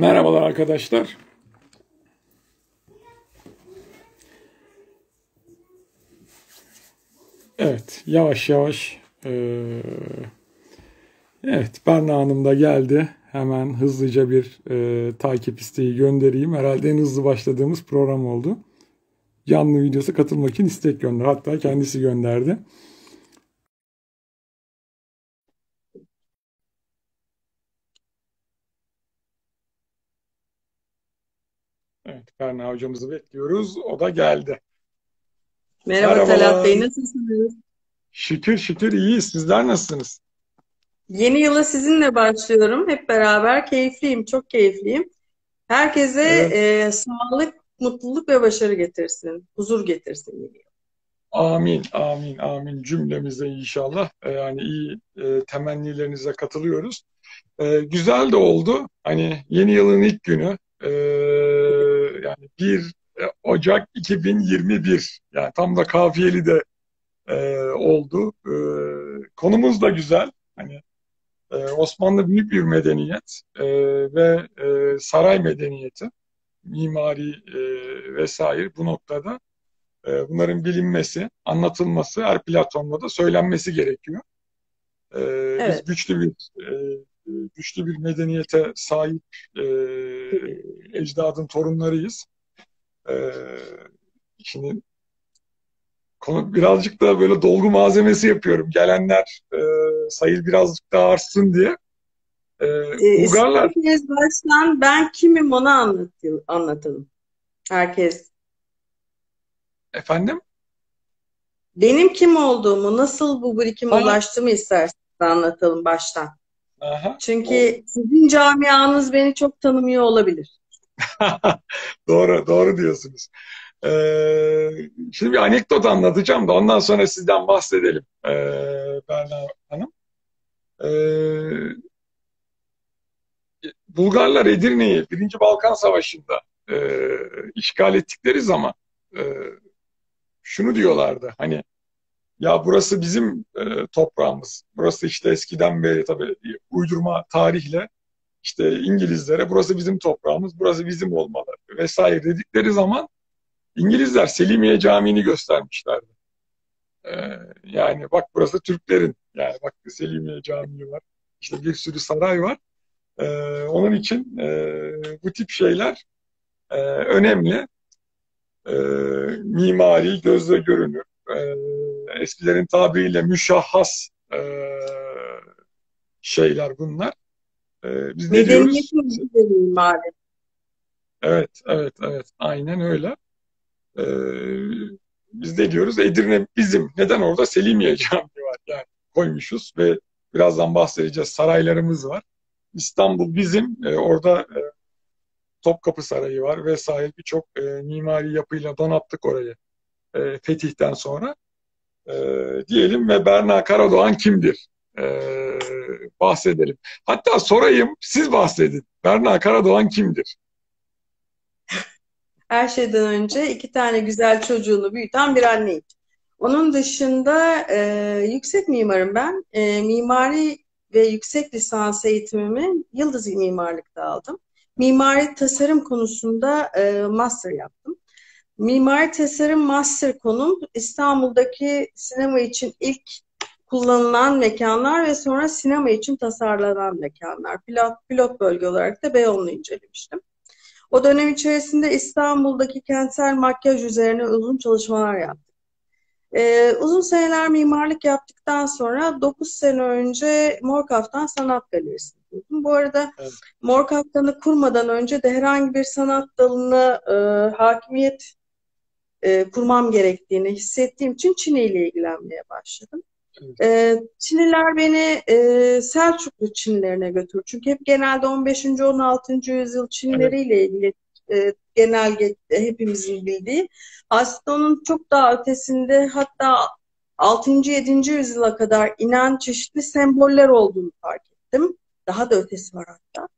Merhabalar arkadaşlar. Evet, yavaş yavaş e, evet Berna Hanım da geldi. Hemen hızlıca bir e, takip isteği göndereyim. Herhalde en hızlı başladığımız program oldu. Canlı videosu katılmak için istek gönder. Hatta kendisi gönderdi. Berna hocamızı bekliyoruz. O da geldi. Merhaba Merhabalar. Talat Bey, nasılsınız? Şükür şükür iyiyiz. Sizler nasılsınız? Yeni yıla sizinle başlıyorum. Hep beraber keyifliyim, çok keyifliyim. Herkese Evet. e, sağlık, mutluluk ve başarı getirsin, huzur getirsin yeni yıl. Amin, amin, amin cümlemize inşallah. Ee, Yani iyi e, temennilerinize katılıyoruz. Ee, güzel de oldu. Hani yeni yılın ilk günü e, yani 1 Ocak 2021 yani tam da kafiyeli de e, oldu. E, konumuz da güzel. Hani e, Osmanlı büyük bir medeniyet e, ve e, saray medeniyeti, mimari e, vesaire bu noktada e, bunların bilinmesi, anlatılması her platformda da söylenmesi gerekiyor. E, Evet. Biz güçlü bir e, güçlü bir medeniyete sahip e, ecdadın torunlarıyız. E, şimdi konu birazcık da böyle dolgu malzemesi yapıyorum. Gelenler e, sayı birazcık daha artsın diye. E, E, Bulgarlar isterseniz baştan ben kimim onu anlatayım, anlatalım. Herkes efendim benim kim olduğumu, nasıl bu birikime ulaştığımı isterseniz anlatalım baştan. Aha, Çünkü sizin camianız beni çok tanımıyor olabilir. Doğru, doğru diyorsunuz. Ee, şimdi bir anekdot anlatacağım da ondan sonra sizden bahsedelim ee, Berna Hanım. Ee, Bulgarlar Edirne'yi Birinci Balkan Savaşı'nda ee, işgal ettikleri zaman ee, şunu diyorlardı hani ya burası bizim ee, toprağımız. Burası işte eskiden beri tabii uydurma tarihle işte İngilizlere burası bizim toprağımız, burası bizim olmalı vesaire dedikleri zaman İngilizler Selimiye Camii'ni göstermişlerdi. Ee, yani bak burası Türklerin. Yani bak Selimiye Camii var. İşte bir sürü saray var. Ee, onun için e, bu tip şeyler e, önemli. E, mimari gözle görünür. E, eskilerin tabiriyle müşahhas e, şeyler bunlar. E, biz ne diyoruz? Mimari. Evet, evet, evet. Aynen öyle. Ee, biz ne diyoruz? Edirne bizim. Neden orada Selimiye Camii var? Yani koymuşuz ve birazdan bahsedeceğiz. Saraylarımız var. İstanbul bizim. Ee, orada e, Topkapı Sarayı var vesaire birçok e, mimari yapıyla donattık orayı e, fetihten sonra. E, diyelim ve Berna Karadoğan kimdir? E, bahsedelim. Hatta sorayım, siz bahsedin. Berna Karadoğan kimdir? Her şeyden önce iki tane güzel çocuğunu büyüten bir anneyim. Onun dışında e, yüksek mimarım ben. E, mimari ve yüksek lisans eğitimimi Yıldız Mimarlık'ta aldım. Mimari tasarım konusunda e, master yaptım. Mimari tasarım master konum İstanbul'daki sinema için ilk kullanılan mekanlar ve sonra sinema için tasarlanan mekanlar. Pilot, pilot bölge olarak da Beyoğlu'nu incelemiştim. O dönem içerisinde İstanbul'daki kentsel makyaj üzerine uzun çalışmalar yaptık. Ee, uzun seneler mimarlık yaptıktan sonra 9 sene önce Morkaf'tan Sanat Galerisi'ni kurdum. Bu arada Evet. Morkaf'tanı kurmadan önce de herhangi bir sanat dalına e, hakimiyet e, kurmam gerektiğini hissettiğim için Çin'e ile ilgilenmeye başladım. Evet. E, Çinliler beni e, Selçuklu Çinlilerine götürdü. Çünkü hep genelde 15. 16. yüzyıl Çinlileriyle ilgili e, genelge hepimizin bildiği. Aslında onun çok daha ötesinde hatta 6. 7. yüzyıla kadar inen çeşitli semboller olduğunu fark ettim. Daha da ötesi var hatta.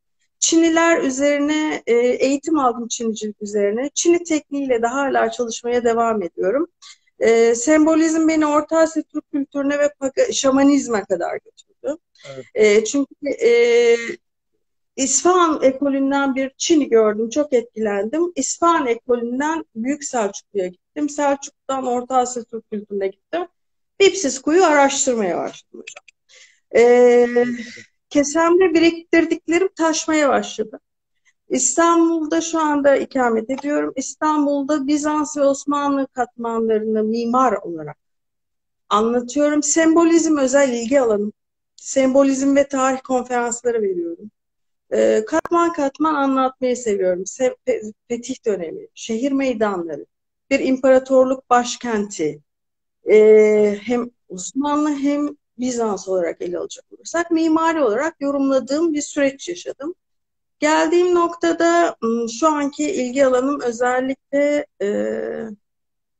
Çiniler üzerine e, eğitim aldım Çinicilik üzerine. Çini tekniğiyle de hala çalışmaya devam ediyorum. E, sembolizm beni Orta Asya Türk kültürüne ve şamanizme kadar götürdü. Evet. E, çünkü e, İsfahan ekolünden bir Çin'i gördüm. Çok etkilendim. İsfahan ekolünden Büyük Selçuklu'ya gittim. Selçuk'tan Orta Asya Türk kültürüne gittim. Bipsiz kuyu araştırmaya başladım hocam. Ee, kesemde biriktirdiklerim taşmaya başladı. İstanbul'da şu anda ikamet ediyorum. İstanbul'da Bizans ve Osmanlı katmanlarını mimar olarak anlatıyorum. Sembolizm özel ilgi alanım. Sembolizm ve tarih konferansları veriyorum. Ee, katman katman anlatmayı seviyorum. Fetih dönemi, şehir meydanları, bir imparatorluk başkenti, ee, hem Osmanlı hem Bizans olarak ele alacak olursak mimari olarak yorumladığım bir süreç yaşadım. Geldiğim noktada şu anki ilgi alanım özellikle e,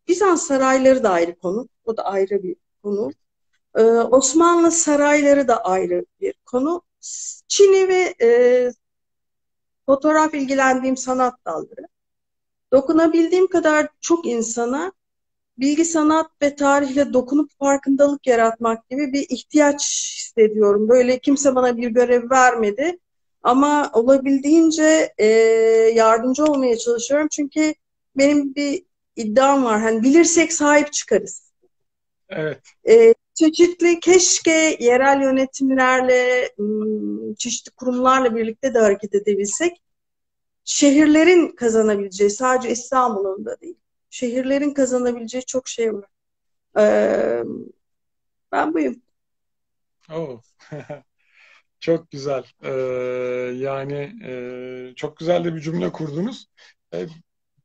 Bizans sarayları da ayrı konu. O da ayrı bir konu. E, Osmanlı sarayları da ayrı bir konu. Çin'i ve e, fotoğraf ilgilendiğim sanat dalları. Dokunabildiğim kadar çok insana bilgi, sanat ve tarihle dokunup farkındalık yaratmak gibi bir ihtiyaç hissediyorum. Böyle kimse bana bir görev vermedi ama olabildiğince e, yardımcı olmaya çalışıyorum. Çünkü benim bir iddiam var. Hani bilirsek sahip çıkarız. Evet. E, çeşitli keşke yerel yönetimlerle, çeşitli kurumlarla birlikte de hareket edebilsek. Şehirlerin kazanabileceği, sadece İstanbul'un da değil, şehirlerin kazanabileceği çok şey var. Ee, ben buyum. Oh. çok güzel. Ee, yani e, çok güzel de bir cümle kurdunuz. E,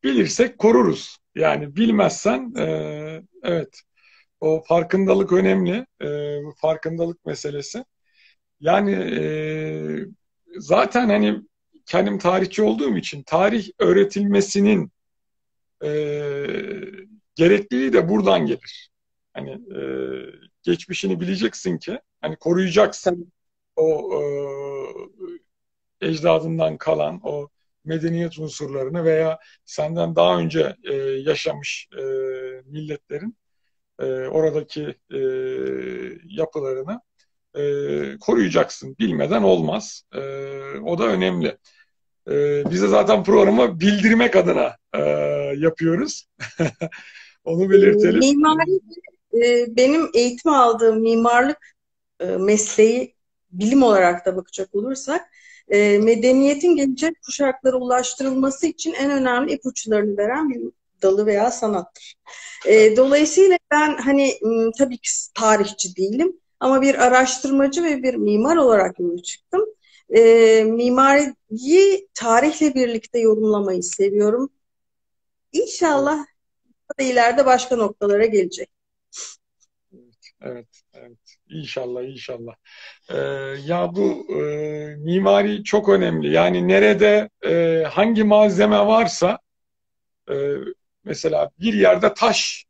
bilirsek koruruz. Yani bilmezsen e, evet o farkındalık önemli. E, farkındalık meselesi. Yani e, zaten hani kendim tarihçi olduğum için tarih öğretilmesinin e, gerekliliği de buradan gelir. Hani e, geçmişini bileceksin ki hani koruyacaksın o e, ecdadından kalan o medeniyet unsurlarını veya senden daha önce e, yaşamış e, milletlerin e, oradaki e, yapılarını e, koruyacaksın. Bilmeden olmaz. E, o da önemli. E, biz de zaten programı bildirmek adına e, yapıyoruz. Onu belirtelim. Mimari e, benim eğitim aldığım mimarlık e, mesleği bilim olarak da bakacak olursak e, medeniyetin gelecek kuşaklara ulaştırılması için en önemli ipuçlarını veren bir dalı veya sanattır. Dolayısıyla ben hani tabii ki tarihçi değilim ama bir araştırmacı ve bir mimar olarak yola çıktım. E, mimariyi tarihle birlikte yorumlamayı seviyorum. İnşallah ileride başka noktalara gelecek. Evet, evet. İnşallah, inşallah. Ee, ya bu e, mimari çok önemli. Yani nerede e, hangi malzeme varsa e, mesela bir yerde taş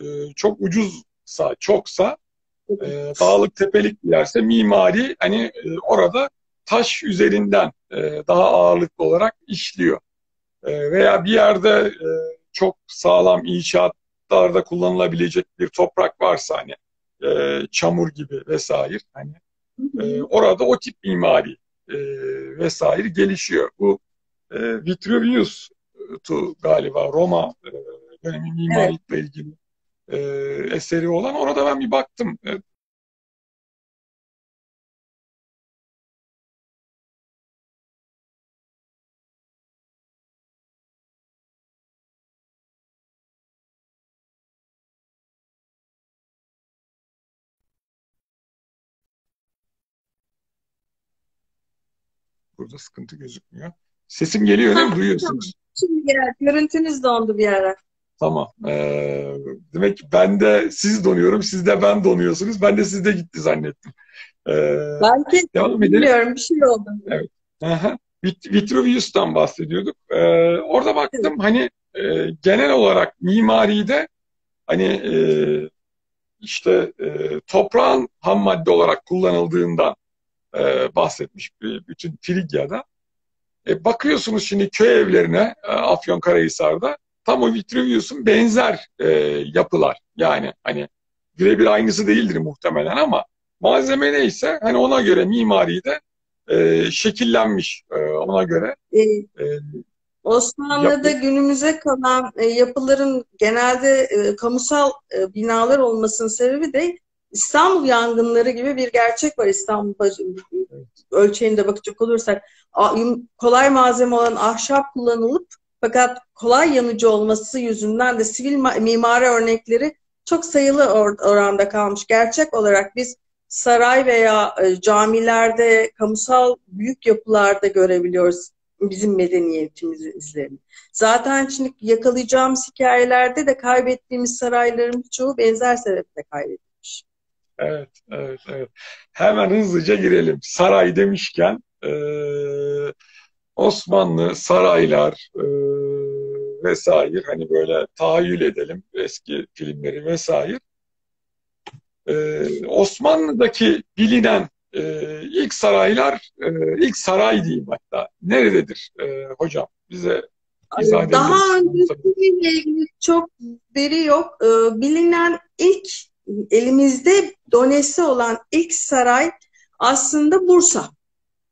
e, çok ucuzsa, çoksa e, dağlık tepelik bir yerse mimari hani e, orada taş üzerinden e, daha ağırlıklı olarak işliyor. E, veya bir yerde e, çok sağlam inşaatlarda kullanılabilecek bir toprak varsa hani e, çamur gibi vesaire hani e, orada o tip mimari e, vesaire gelişiyor. Bu e, Vitruvius'tu galiba Roma e, dönemi mimarlıkla ilgili e, eseri olan. Orada ben bir baktım. E, Burada sıkıntı gözükmüyor. Sesim geliyor değil mi? Duyuyorsunuz. Şimdi gel. Görüntünüz dondu bir ara. Tamam. Ee, demek ki ben de siz donuyorum, siz de ben donuyorsunuz. Ben de sizde gitti zannettim. Ee, Belki devam bilmiyorum bir şey oldu. Evet. Aha. Vitruvius'tan bahsediyorduk. Ee, orada baktım evet. hani e, genel olarak mimaride hani e, işte e, toprağın ham madde olarak kullanıldığından e, bahsetmiş bütün Frigya'da. E, bakıyorsunuz şimdi köy evlerine e, Afyonkarahisar'da tam o Vitruvius'un benzer e, yapılar. Yani hani birebir aynısı değildir muhtemelen ama malzeme neyse hani ona göre mimari de e, şekillenmiş e, ona göre. E, e, Osmanlı'da Yap günümüze kalan e, yapıların genelde e, kamusal e, binalar olmasının sebebi de İstanbul yangınları gibi bir gerçek var İstanbul ölçeğinde bakacak olursak. Kolay malzeme olan ahşap kullanılıp fakat kolay yanıcı olması yüzünden de sivil mimari örnekleri çok sayılı or oranda kalmış. Gerçek olarak biz saray veya e, camilerde, kamusal büyük yapılarda görebiliyoruz bizim medeniyetimizin izlerini. Zaten şimdi yakalayacağımız hikayelerde de kaybettiğimiz sarayların çoğu benzer sebeple kaybedilmiş. Evet, evet, evet. Hemen hızlıca girelim. Saray demişken e, Osmanlı saraylar e, vesaire hani böyle tahayyül edelim eski filmleri vesaire. Ee, Osmanlı'daki bilinen e, ilk saraylar, e, ilk saray diyeyim hatta. Nerededir e, hocam? Bize izah Daha öncesiyle ilgili çok veri yok. Ee, bilinen ilk elimizde donesi olan ilk saray aslında Bursa.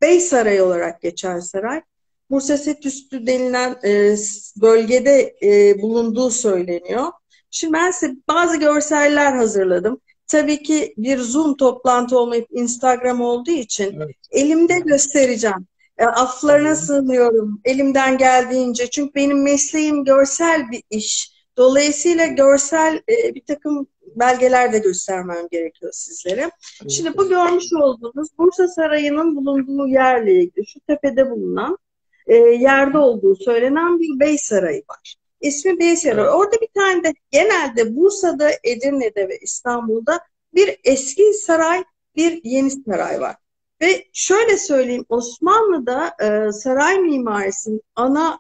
Bey Sarayı olarak geçer saray. Bursa Setüstü denilen e, bölgede e, bulunduğu söyleniyor. Şimdi ben size bazı görseller hazırladım. Tabii ki bir Zoom toplantı olmayıp Instagram olduğu için evet. elimde göstereceğim. E, aflarına sığınıyorum elimden geldiğince. Çünkü benim mesleğim görsel bir iş. Dolayısıyla görsel e, bir takım belgeler de göstermem gerekiyor sizlere. Evet. Şimdi bu görmüş olduğunuz Bursa Sarayı'nın bulunduğu yerle ilgili şu tepede bulunan e, yerde olduğu söylenen bir bey sarayı var. İsmi Bey Sarayı. Evet. Orada bir tane de genelde Bursa'da, Edirne'de ve İstanbul'da bir eski saray, bir yeni saray var. Ve şöyle söyleyeyim Osmanlı'da e, saray mimarisinin ana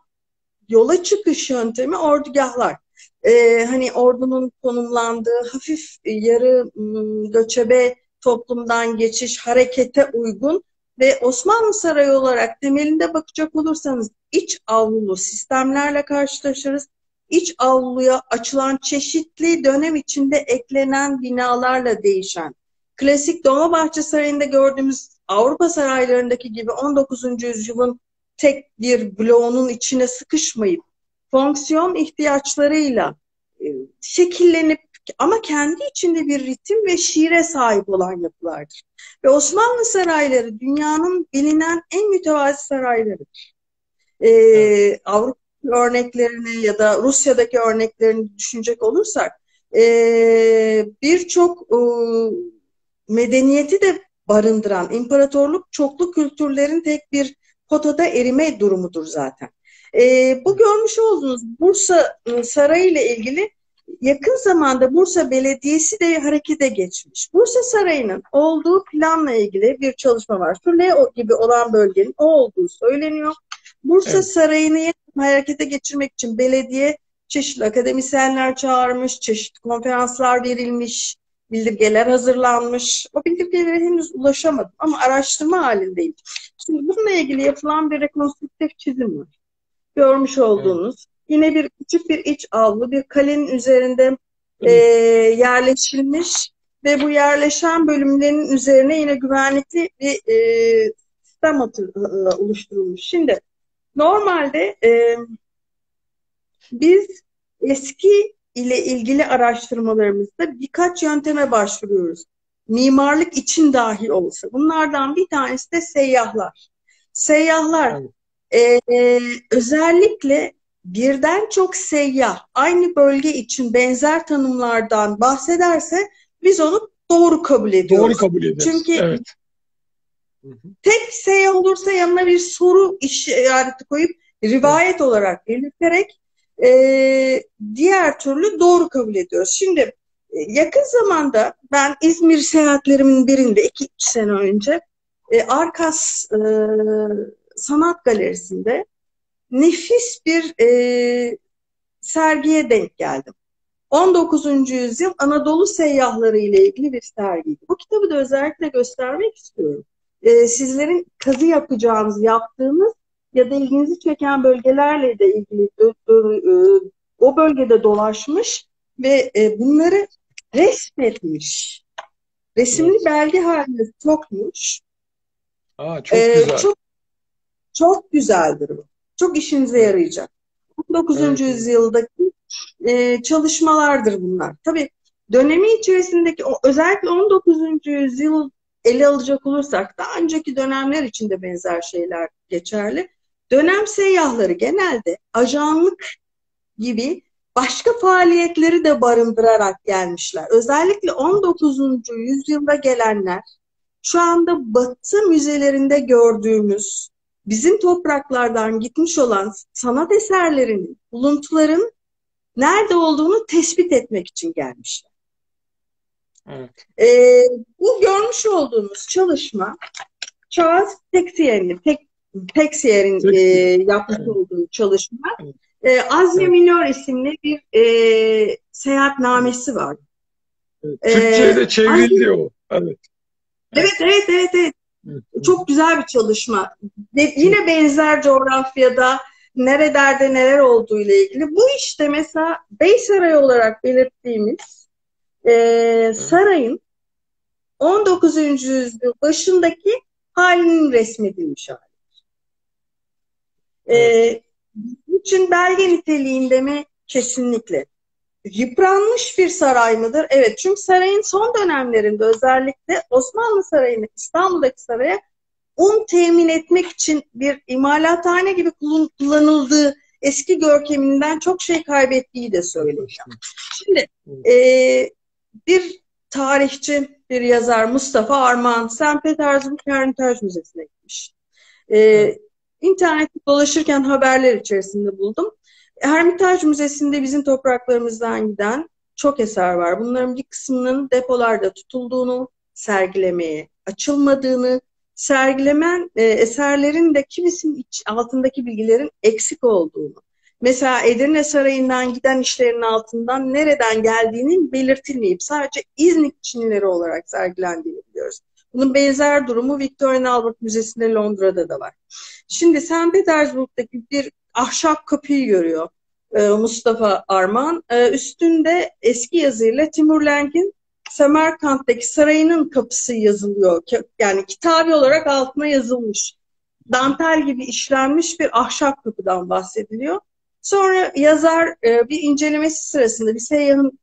yola çıkış yöntemi ordugahlar. E, hani ordunun konumlandığı hafif yarı göçebe toplumdan geçiş harekete uygun ve Osmanlı Sarayı olarak temelinde bakacak olursanız iç avlulu sistemlerle karşılaşırız. İç avluya açılan çeşitli dönem içinde eklenen binalarla değişen, klasik Dolmabahçe Sarayı'nda gördüğümüz Avrupa saraylarındaki gibi 19. yüzyılın tek bir bloğunun içine sıkışmayıp fonksiyon ihtiyaçlarıyla e, şekillenip ama kendi içinde bir ritim ve şiire sahip olan yapılardır. Ve Osmanlı sarayları dünyanın bilinen en mütevazi saraylarıdır. Ee, evet. Avrupa örneklerini ya da Rusya'daki örneklerini düşünecek olursak e, birçok e, medeniyeti de barındıran imparatorluk çoklu kültürlerin tek bir potada erime durumudur zaten. E, bu görmüş olduğunuz Bursa Sarayı ile ilgili yakın zamanda Bursa Belediyesi de harekete geçmiş. Bursa Sarayı'nın olduğu planla ilgili bir çalışma var. Şu L gibi olan bölgenin o olduğu söyleniyor. Bursa evet. Sarayı'nı harekete geçirmek için belediye çeşitli akademisyenler çağırmış, çeşitli konferanslar verilmiş, bildirgeler hazırlanmış. O bildirgelere henüz ulaşamadım ama araştırma halindeyim. Şimdi bununla ilgili yapılan bir rekonstrüktif çizim var. Görmüş olduğunuz. Evet. Yine bir küçük bir iç avlu, bir kalenin üzerinde e, yerleşilmiş ve bu yerleşen bölümlerin üzerine yine güvenlikli bir e, sistem e, oluşturulmuş. Şimdi normalde e, biz eski ile ilgili araştırmalarımızda birkaç yönteme başvuruyoruz. Mimarlık için dahi olsa. Bunlardan bir tanesi de seyyahlar. Seyyahlar e, e, özellikle birden çok seyyah aynı bölge için benzer tanımlardan bahsederse biz onu doğru kabul ediyoruz. Doğru kabul ediyoruz. Çünkü evet. tek seyyah olursa yanına bir soru işareti koyup rivayet olarak belirterek e, diğer türlü doğru kabul ediyoruz. Şimdi e, yakın zamanda ben İzmir seyahatlerimin birinde iki, iki sene önce e, Arkas e, Sanat Galerisi'nde nefis bir e, sergiye denk geldim. 19. yüzyıl Anadolu seyyahları ile ilgili bir sergiydi. Bu kitabı da özellikle göstermek istiyorum. E, sizlerin kazı yapacağınız, yaptığınız ya da ilginizi çeken bölgelerle de ilgili o bölgede dolaşmış ve e, bunları resmetmiş. Resimli belge haline sokmuş Aa, çok ee, güzel. Çok, çok güzeldir bu. Çok işinize yarayacak. 19. Evet. yüzyıldaki e, çalışmalardır bunlar. Tabii dönemi içerisindeki o, özellikle 19. yüzyıl ele alacak olursak daha önceki dönemler için de benzer şeyler geçerli. Dönem seyyahları genelde ajanlık gibi başka faaliyetleri de barındırarak gelmişler. Özellikle 19. yüzyılda gelenler şu anda Batı müzelerinde gördüğümüz bizim topraklardan gitmiş olan sanat eserlerinin, buluntuların nerede olduğunu tespit etmek için gelmişler. Evet. Ee, bu görmüş olduğumuz çalışma Charles Texier'in Tek, Texier'in e, yapmış evet. olduğu çalışma. Evet. E, Azya evet. Minor isimli bir e, seyahatnamesi var. Evet. Türkçe'ye de çevrildi o. Evet. Evet, evet, evet, evet. Çok güzel bir çalışma. Ve yine benzer coğrafyada nerelerde neler olduğu ile ilgili. Bu işte mesela Bey Sarayı olarak belirttiğimiz e, sarayın 19. yüzyıl başındaki halinin resmedilmiş hali. E, için belge niteliğinde mi? Kesinlikle. Yıpranmış bir saray mıdır? Evet. Çünkü sarayın son dönemlerinde özellikle Osmanlı Sarayı'nı İstanbul'daki saraya un temin etmek için bir imalathane gibi kullanıldığı eski görkeminden çok şey kaybettiği de söyleyeceğim. Şimdi e, bir tarihçi, bir yazar Mustafa Arman, St. Petersburg Hermitage Müzesi'ne gitmiş. E, İnternette dolaşırken haberler içerisinde buldum. Hermitage Müzesi'nde bizim topraklarımızdan giden çok eser var. Bunların bir kısmının depolarda tutulduğunu, sergilemeye açılmadığını, sergilemen e, eserlerin de kimisinin iç, altındaki bilgilerin eksik olduğunu, mesela Edirne Sarayı'ndan giden işlerin altından nereden geldiğinin belirtilmeyip sadece İznik Çinlileri olarak sergilendiğini biliyoruz. Bunun benzer durumu Victoria Albert Müzesi'nde Londra'da da var. Şimdi St. Petersburg'daki bir ahşap kapıyı görüyor e, Mustafa Arman. E, üstünde eski yazıyla Timur Lenk'in Semerkant'taki sarayının kapısı yazılıyor. Yani kitabi olarak altına yazılmış. Dantel gibi işlenmiş bir ahşap kapıdan bahsediliyor. Sonra yazar e, bir incelemesi sırasında bir seyyahın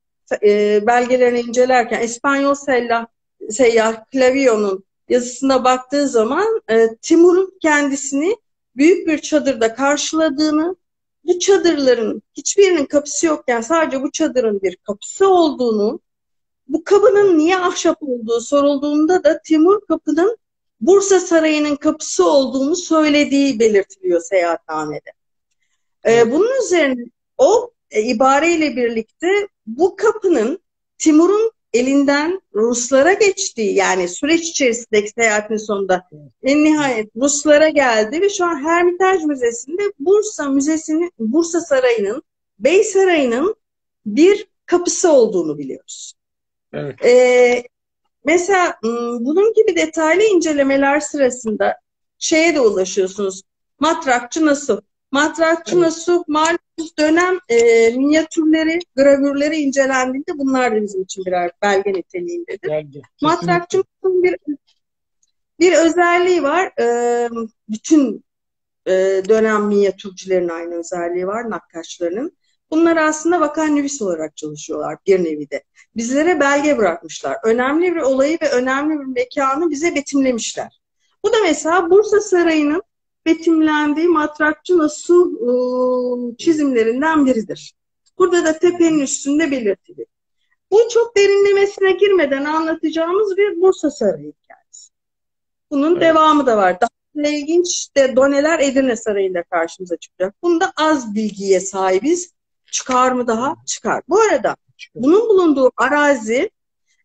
belgelerini incelerken İspanyol seyyah, seyyah Clavio'nun yazısına baktığı zaman e, Timur'un kendisini büyük bir çadırda karşıladığını, bu çadırların hiçbirinin kapısı yokken sadece bu çadırın bir kapısı olduğunu, bu kapının niye ahşap olduğu sorulduğunda da Timur kapının Bursa Sarayı'nın kapısı olduğunu söylediği belirtiliyor seyahatnamede. Ee, bunun üzerine o e, ibareyle birlikte bu kapının Timur'un elinden Ruslara geçtiği yani süreç içerisindeki seyahatin sonunda en nihayet Ruslara geldi ve şu an Hermitage Müzesi'nde Bursa Müzesi'nin Bursa Sarayı'nın Bey Sarayı'nın bir kapısı olduğunu biliyoruz. Evet. Ee, mesela bunun gibi detaylı incelemeler sırasında şeye de ulaşıyorsunuz. Matrakçı nasıl? Matrakçı. Nasuh Marcus dönem e, minyatürleri, gravürleri incelendiğinde bunlar da bizim için birer belge niteliğindedir. Belge. Matrakçı Nasuh'un bir bir özelliği var. E, bütün e, dönem minyatürcülerin aynı özelliği var, nakkaşlarının. Bunlar aslında vakan nüvis olarak çalışıyorlar bir nevi de. Bizlere belge bırakmışlar. Önemli bir olayı ve önemli bir mekanı bize betimlemişler. Bu da mesela Bursa Sarayı'nın betimlendiği matrakçı su e, çizimlerinden biridir. Burada da tepenin üstünde belirtilir. Bu çok derinlemesine girmeden anlatacağımız bir Bursa Sarayı hikayesi. Bunun evet. devamı da var. Daha ilginç de doneler Edirne Sarayı'nda karşımıza çıkacak. Bunda az bilgiye sahibiz. Çıkar mı daha? Çıkar. Bu arada bunun bulunduğu arazi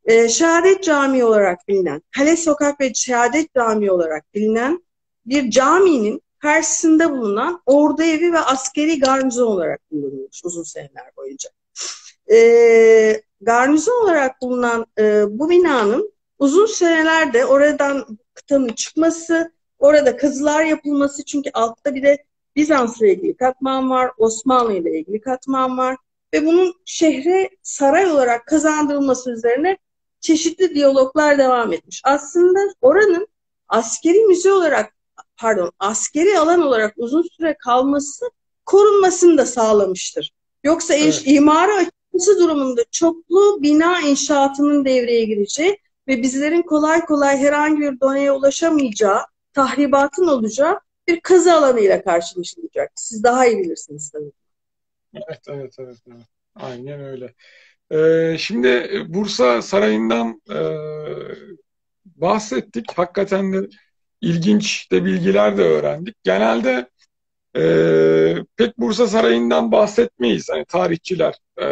e, Şehadet Camii olarak bilinen, Kale Sokak ve Şehadet Camii olarak bilinen bir caminin karşısında bulunan ordu evi ve askeri garnizon olarak kullanılmış uzun seneler boyunca. E, garnizon olarak bulunan e, bu binanın uzun senelerde oradan kıtanın çıkması, orada kazılar yapılması çünkü altta bir de Bizans'la ilgili katman var, Osmanlı ile ilgili katman var ve bunun şehre saray olarak kazandırılması üzerine çeşitli diyaloglar devam etmiş. Aslında oranın askeri müze olarak pardon askeri alan olarak uzun süre kalması korunmasını da sağlamıştır. Yoksa evet. imara açılması durumunda çoklu bina inşaatının devreye gireceği ve bizlerin kolay kolay herhangi bir donaya ulaşamayacağı, tahribatın olacağı bir kazı alanıyla karşılaşılacak. Siz daha iyi bilirsiniz tabii. Evet, evet, evet. evet. Aynen öyle. Ee, şimdi Bursa Sarayı'ndan e, bahsettik. Hakikaten de ilginç de bilgiler de öğrendik. Genelde e, pek Bursa Sarayı'ndan bahsetmeyiz. Hani tarihçiler. E,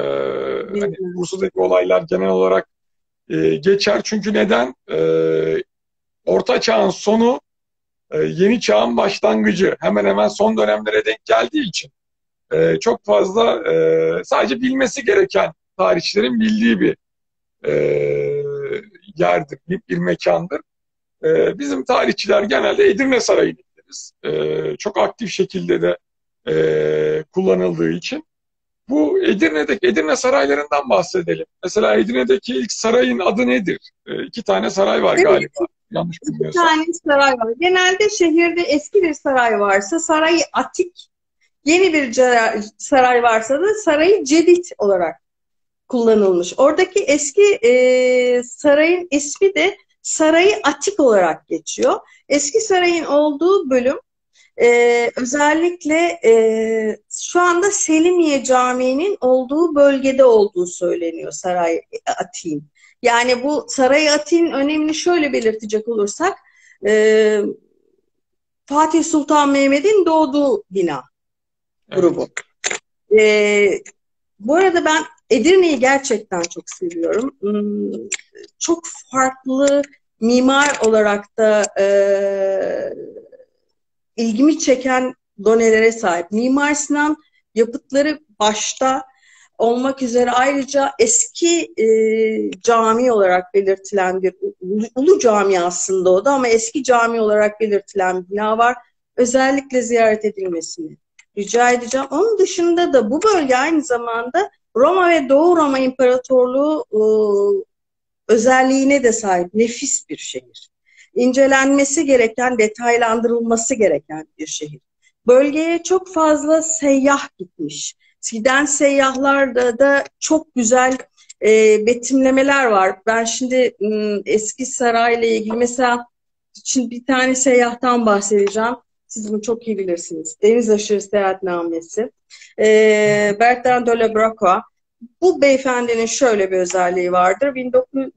hani Bursa'daki olaylar genel olarak e, geçer. Çünkü neden? E, Orta Çağ'ın sonu e, yeni çağın başlangıcı. Hemen hemen son dönemlere denk geldiği için e, çok fazla e, sadece bilmesi gereken tarihçilerin bildiği bir e, yerdir, bir, bir mekandır. E, bizim tarihçiler genelde Edirne Sarayı'nı biliriz. E, çok aktif şekilde de e, kullanıldığı için. Bu Edirne'deki Edirne saraylarından bahsedelim. Mesela Edirne'deki ilk sarayın adı nedir? E, iki tane saray var evet. galiba. Yanlış bilmiyorsam. İki tane saray var. Genelde şehirde eski bir saray varsa sarayı Atik, yeni bir saray varsa da sarayı Cedid olarak kullanılmış. Oradaki eski e, sarayın ismi de Sarayı Atik olarak geçiyor. Eski sarayın olduğu bölüm e, özellikle e, şu anda Selimiye Camii'nin olduğu bölgede olduğu söyleniyor Saray Atik'in. Yani bu Saray Atik'in önemini şöyle belirtecek olursak e, Fatih Sultan Mehmet'in doğduğu bina grubu. Evet. E, bu arada ben Edirne'yi gerçekten çok seviyorum. Hmm, çok farklı mimar olarak da e, ilgimi çeken donelere sahip. Mimar Sinan yapıtları başta olmak üzere ayrıca eski e, cami olarak belirtilen bir ulu, cami aslında o da ama eski cami olarak belirtilen bir bina var. Özellikle ziyaret edilmesini rica edeceğim. Onun dışında da bu bölge aynı zamanda Roma ve Doğu Roma İmparatorluğu e, özelliğine de sahip nefis bir şehir. İncelenmesi gereken, detaylandırılması gereken bir şehir. Bölgeye çok fazla seyyah gitmiş. Giden seyyahlarda da çok güzel e, betimlemeler var. Ben şimdi m, eski sarayla ilgili mesela şimdi bir tane seyyahtan bahsedeceğim. Siz bunu çok iyi bilirsiniz. Deniz aşırı seyahatnamesi. E, Bertrand de la Bracois. Bu beyefendinin şöyle bir özelliği vardır.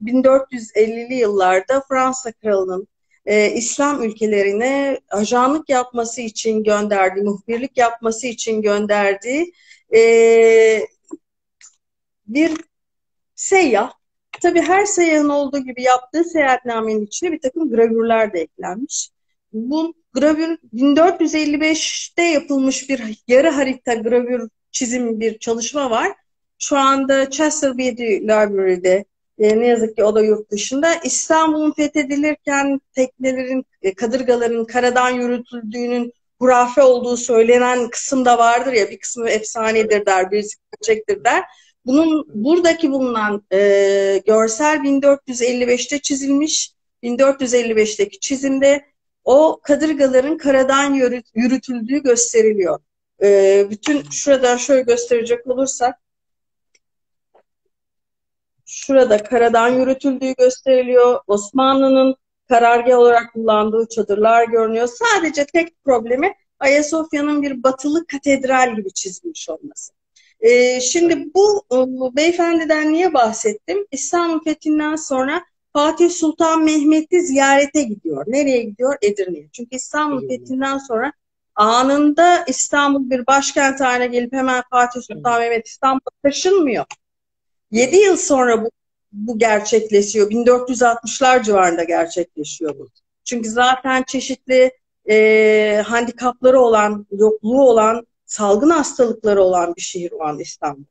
1450'li yıllarda Fransa kralının e, İslam ülkelerine ajanlık yapması için gönderdiği, muhbirlik yapması için gönderdiği e, bir seyyah. Tabii her seyyahın olduğu gibi yaptığı seyahatnamenin içine bir takım gravürler de eklenmiş. Bu gravür 1455'te yapılmış bir yarı harita gravür çizim bir çalışma var. Şu anda Chesterfield Library'de e, ne yazık ki o da yurt dışında. İstanbul'un fethedilirken teknelerin, e, kadırgaların karadan yürütüldüğünün hurafe olduğu söylenen kısım da vardır ya bir kısmı efsanedir der, birisi gerçektir der. Bunun buradaki bulunan e, görsel 1455'te çizilmiş. 1455'teki çizimde o kadırgaların karadan yürütüldüğü gösteriliyor. E, bütün şuradan şöyle gösterecek olursak şurada karadan yürütüldüğü gösteriliyor. Osmanlı'nın karargah olarak kullandığı çadırlar görünüyor. Sadece tek problemi Ayasofya'nın bir batılı katedral gibi çizilmiş olması. Ee, şimdi bu, bu beyefendiden niye bahsettim? İstanbul fethinden sonra Fatih Sultan Mehmet'i ziyarete gidiyor. Nereye gidiyor? Edirne'ye. Çünkü İstanbul fethinden sonra anında İstanbul bir başkent haline gelip hemen Fatih Sultan Mehmet İstanbul'a taşınmıyor. 7 yıl sonra bu, bu gerçekleşiyor. 1460'lar civarında gerçekleşiyor bu. Çünkü zaten çeşitli e, handikapları olan, yokluğu olan, salgın hastalıkları olan bir şehir o an İstanbul.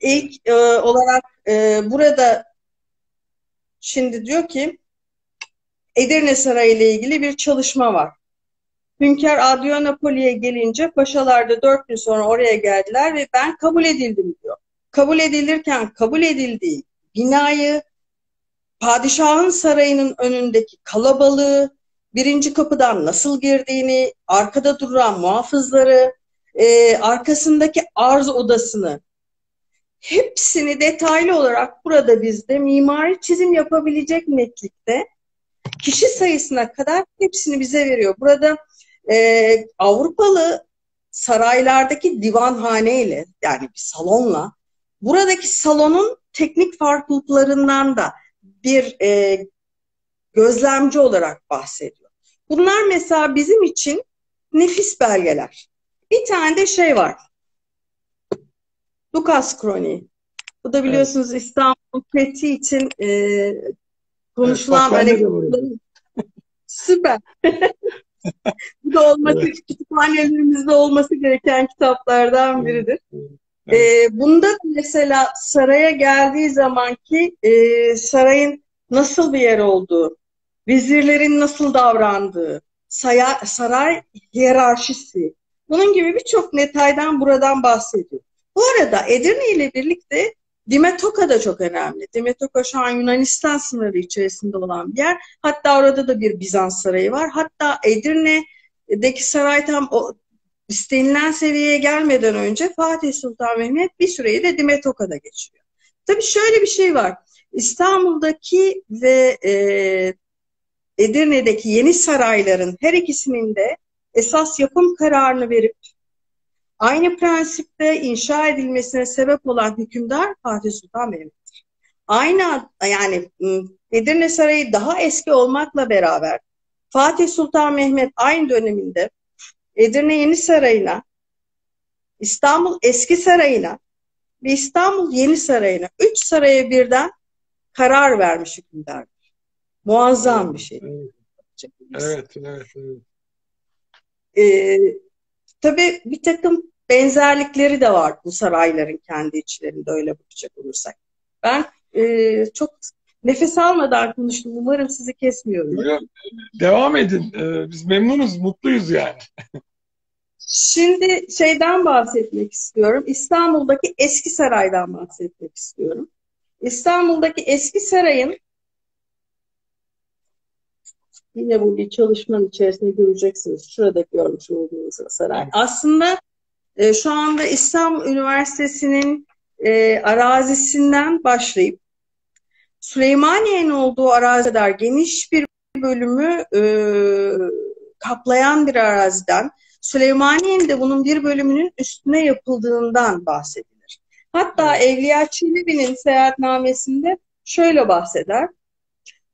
İlk e, olarak e, burada şimdi diyor ki Edirne Sarayı ile ilgili bir çalışma var. Hünkar Adrianopoli'ye gelince paşalar da dört gün sonra oraya geldiler ve ben kabul edildim diyor kabul edilirken kabul edildiği binayı padişahın sarayının önündeki kalabalığı birinci kapıdan nasıl girdiğini, arkada duran muhafızları, e, arkasındaki arz odasını hepsini detaylı olarak burada bizde mimari çizim yapabilecek netlikte kişi sayısına kadar hepsini bize veriyor. Burada e, Avrupalı saraylardaki divanhaneyle yani bir salonla buradaki salonun teknik farklılıklarından da bir e, gözlemci olarak bahsediyor. Bunlar mesela bizim için nefis belgeler. Bir tane de şey var. Lukas Kroni. Bu da biliyorsunuz evet. İstanbul fethi için e, konuşulan evet, hani süper. Bu da olması evet. kütüphanelerimizde olması gereken kitaplardan biridir. Evet. E, bunda mesela saraya geldiği zamanki e, sarayın nasıl bir yer olduğu, vezirlerin nasıl davrandığı, saya, saray hiyerarşisi, bunun gibi birçok detaydan buradan bahsediyor. Bu arada Edirne ile birlikte Dimetoka da çok önemli. Dimetoka şu an Yunanistan sınırı içerisinde olan bir yer. Hatta orada da bir Bizans sarayı var. Hatta Edirne'deki saray tam o istenilen seviyeye gelmeden önce Fatih Sultan Mehmet bir süreyi de Dimetoka'da geçiriyor. Tabii şöyle bir şey var. İstanbul'daki ve e, Edirne'deki yeni sarayların her ikisinin de esas yapım kararını verip aynı prensipte inşa edilmesine sebep olan hükümdar Fatih Sultan Mehmet'tir. Aynı yani ıı, Edirne Sarayı daha eski olmakla beraber Fatih Sultan Mehmet aynı döneminde Edirne Yeni Sarayı'na, İstanbul Eski Sarayı'na ve İstanbul Yeni Sarayı'na üç saraya birden karar vermiş hükümdardır. Muazzam bir şey. Evet, evet, evet. Ee, tabii bir takım benzerlikleri de var bu sarayların kendi içlerinde öyle bakacak olursak. Ben e, çok nefes almadan konuştum. Umarım sizi kesmiyorum. Devam edin. Ee, biz memnunuz, mutluyuz yani. Şimdi şeyden bahsetmek istiyorum. İstanbul'daki eski saraydan bahsetmek istiyorum. İstanbul'daki eski sarayın yine bu bir çalışmanın içerisinde göreceksiniz. Şurada görmüş olduğunuz saray. Aslında e, şu anda İstanbul Üniversitesi'nin e, arazisinden başlayıp Süleymaniye'nin olduğu araziler geniş bir bölümü e, kaplayan bir araziden Süleymaniye'nin de bunun bir bölümünün üstüne yapıldığından bahsedilir. Hatta Evliya Çelebi'nin seyahatnamesinde şöyle bahseder.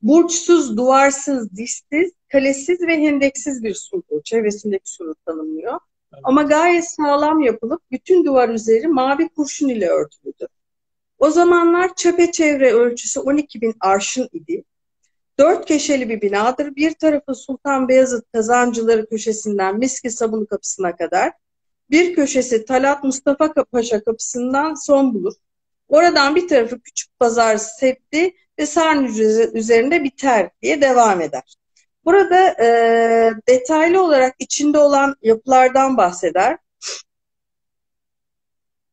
Burçsuz, duvarsız, dişsiz, kalesiz ve hendeksiz bir surdur. Çevresindeki suru tanımlıyor. Ama gayet sağlam yapılıp bütün duvar üzeri mavi kurşun ile örtülüdür. O zamanlar çepeçevre ölçüsü 12 bin arşın idi. Dört köşeli bir binadır. Bir tarafı Sultan Beyazıt kazancıları köşesinden Miski Sabun kapısına kadar. Bir köşesi Talat Mustafa Paşa kapısından son bulur. Oradan bir tarafı Küçük Pazar Septi ve Sarnıcı üzerinde biter diye devam eder. Burada e, detaylı olarak içinde olan yapılardan bahseder.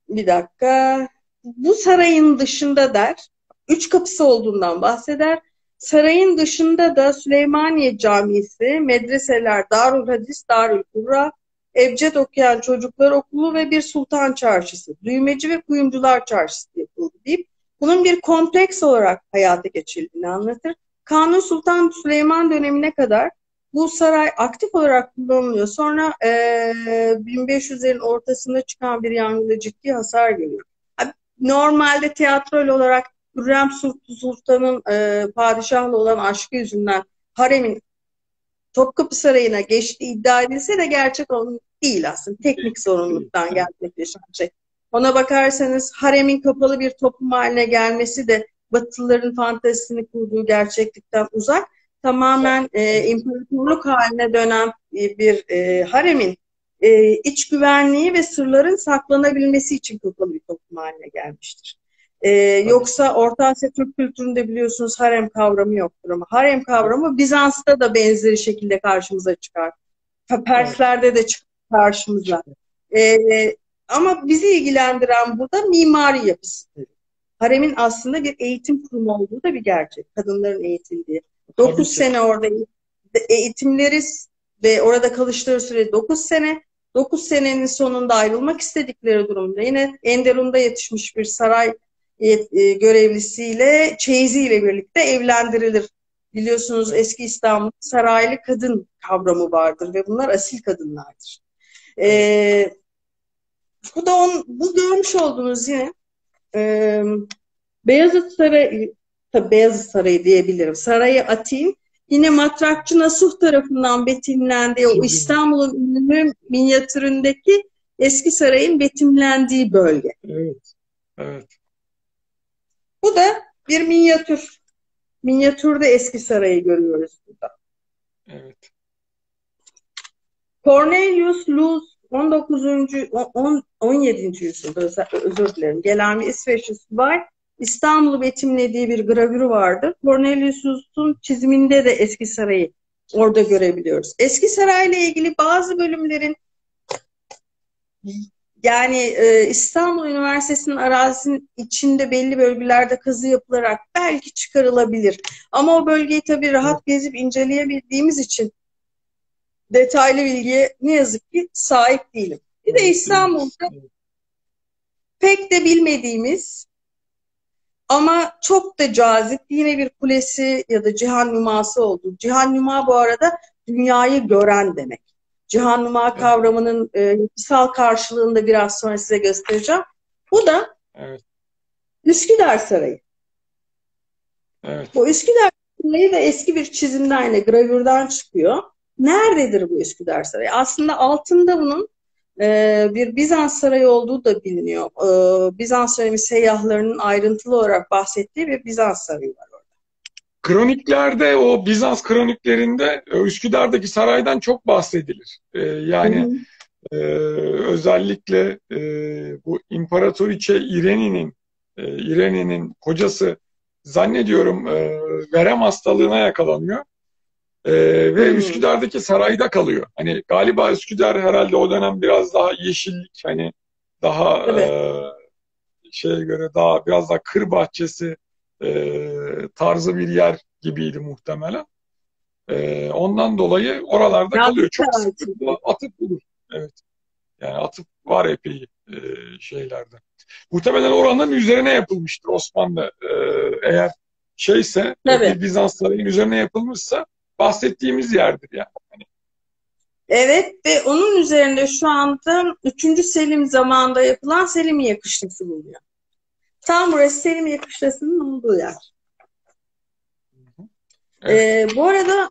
Bir dakika. Bu sarayın dışında der, üç kapısı olduğundan bahseder. Sarayın dışında da Süleymaniye Camisi, medreseler, Darül Hadis, Darül Kurra, Ebced okuyan çocuklar okulu ve bir sultan çarşısı, düğmeci ve kuyumcular çarşısı yapıldı deyip bunun bir kompleks olarak hayata geçirildiğini anlatır. Kanuni Sultan Süleyman dönemine kadar bu saray aktif olarak kullanılıyor. Sonra e, 1500'lerin ortasında çıkan bir yangında ciddi hasar görüyor. Normalde tiyatral olarak Hürrem Sultan'ın e, padişahla olan aşkı yüzünden haremin Topkapı Sarayı'na geçtiği iddia edilse de gerçek onun değil aslında. Teknik sorumluluktan gerçekleşen şey. Ona bakarsanız haremin kapalı bir toplum haline gelmesi de Batılıların fantezisini kurduğu gerçeklikten uzak. Tamamen e, imparatorluk haline dönen e, bir e, haremin e, iç güvenliği ve sırların saklanabilmesi için kapalı bir toplum haline gelmiştir. E, yoksa Orta Asya Türk kültüründe biliyorsunuz harem kavramı yoktur ama harem kavramı Bizans'ta da benzeri şekilde karşımıza çıkar. Perslerde de çıkar karşımıza. E, ama bizi ilgilendiren burada mimari yapısıdır haremin aslında bir eğitim kurumu olduğu da bir gerçek. Kadınların eğitildiği. 9 sene orada eğitimleri ve orada kalıştığı süre 9 sene. 9 senenin sonunda ayrılmak istedikleri durumda yine Enderun'da yetişmiş bir saray e, görevlisiyle çeyiziyle birlikte evlendirilir. Biliyorsunuz eski İstanbul saraylı kadın kavramı vardır ve bunlar asil kadınlardır. Ee, bu da on, bu görmüş olduğunuz yine e, Beyazıt Sarayı, tabi Beyazıt Sarayı diyebilirim. Sarayı Atin yine Matrakçı Nasuh tarafından betimlendiği o İstanbul'un ünlü minyatüründeki eski sarayın betimlendiği bölge. Evet. Evet. Bu da bir minyatür. Minyatürde eski sarayı görüyoruz burada. Evet. Cornelius Luz 19. 10, 17. yüzyılda özür dilerim. Gelen bir İsveçli subay İstanbul'u betimlediği bir gravürü vardır. Cornelius Luz'un çiziminde de eski sarayı orada görebiliyoruz. Eski sarayla ilgili bazı bölümlerin yani e, İstanbul Üniversitesi'nin arazisinin içinde belli bölgelerde kazı yapılarak belki çıkarılabilir. Ama o bölgeyi tabii rahat gezip inceleyebildiğimiz için detaylı bilgiye ne yazık ki sahip değilim. Bir de İstanbul'da pek de bilmediğimiz ama çok da cazip yine bir kulesi ya da cihan numası oldu. Cihan numa bu arada dünyayı gören demek. Cihan numa kavramının e, yapısal karşılığını da biraz sonra size göstereceğim. Bu da evet. Üsküdar Sarayı. Evet. Bu Üsküdar Sarayı da eski bir çizimden yine gravürden çıkıyor. Nerededir bu Üsküdar Sarayı? Aslında altında bunun e, bir Bizans sarayı olduğu da biliniyor. E, Bizans dönemi seyyahlarının ayrıntılı olarak bahsettiği bir Bizans sarayı var. Kroniklerde o Bizans kroniklerinde e, Üsküdar'daki saraydan çok bahsedilir. E, yani E, özellikle e, bu İmparatoriçe İreni'nin e, İreni'nin kocası zannediyorum e, verem hastalığına yakalanıyor. Ee, ve hmm. Üsküdar'daki sarayda kalıyor. Hani galiba Üsküdar herhalde o dönem biraz daha yeşillik hani daha evet. e, şeye göre daha biraz daha kır bahçesi e, tarzı bir yer gibiydi muhtemelen. E, ondan dolayı oralarda ya, kalıyor. Çok sıklıkla atıp bulur. Evet. Yani atıp var epey e, şeylerde. Muhtemelen oranın üzerine yapılmıştır Osmanlı. E, eğer şeyse evet. bir Bizans sarayının üzerine yapılmışsa bahsettiğimiz yerdir yani. Evet ve onun üzerinde şu anda 3. Selim zamanında yapılan Selimiye Kışlası bulunuyor. Tam burası Selimiye Kışlası'nın olduğu yer. Evet. Ee, bu arada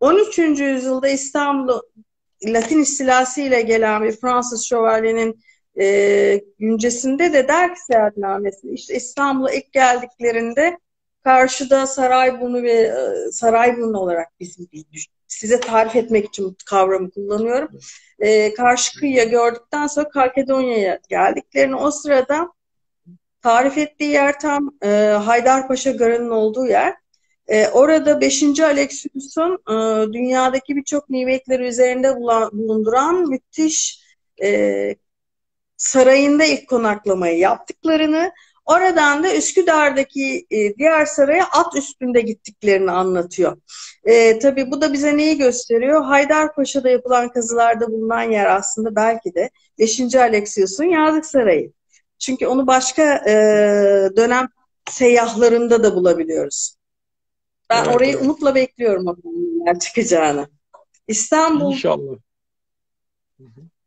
13. yüzyılda İstanbul'u Latin istilası ile gelen bir Fransız şövalyenin e, güncesinde de der ki seyahatnamesi işte İstanbul'a ilk geldiklerinde Karşıda Sarayburnu ve e, Sarayburnu olarak bizim size tarif etmek için kavramı kullanıyorum. E, karşı kıyıya gördükten sonra Kalkedonya'ya geldiklerini o sırada tarif ettiği yer tam e, Haydarpaşa Garı'nın olduğu yer. E, orada 5. Alexius'un e, dünyadaki birçok nimetleri üzerinde bulunduran müthiş e, sarayında ilk konaklamayı yaptıklarını Oradan da Üsküdar'daki e, diğer saraya at üstünde gittiklerini anlatıyor. E, tabii bu da bize neyi gösteriyor? Haydarpaşa'da yapılan kazılarda bulunan yer aslında belki de 5. Alexios'un Yazık Sarayı. Çünkü onu başka e, dönem seyyahlarında da bulabiliyoruz. Ben evet, orayı evet. umutla bekliyorum o çıkacağını. İstanbul İnşallah.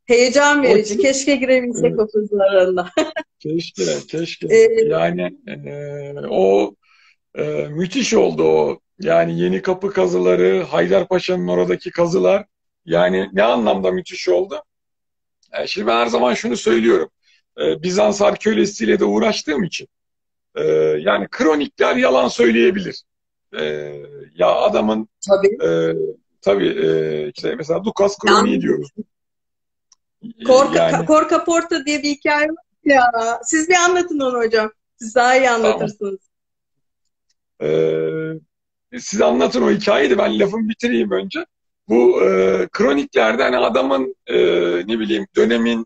Heyecan verici. O, keşke girebilsek evet. o kızlarında. keşke, keşke. Ee, yani e, o e, müthiş oldu o. Yani yeni kapı kazıları, Haydarpaşa'nın oradaki kazılar. Yani ne anlamda müthiş oldu? E, şimdi ben her zaman şunu söylüyorum. E, Bizans arkeolojisiyle de uğraştığım için. E, yani kronikler yalan söyleyebilir. E, ya adamın tabii, e, tabii e, işte mesela Lukas kroniği diyoruz. Korka, yani... Korka Porta diye bir hikaye var ya. Siz bir anlatın onu hocam. Siz daha iyi anlatırsınız. Tamam. Ee, siz anlatın o hikayeyi de ben lafımı bitireyim önce. Bu e, kroniklerde hani adamın e, ne bileyim dönemin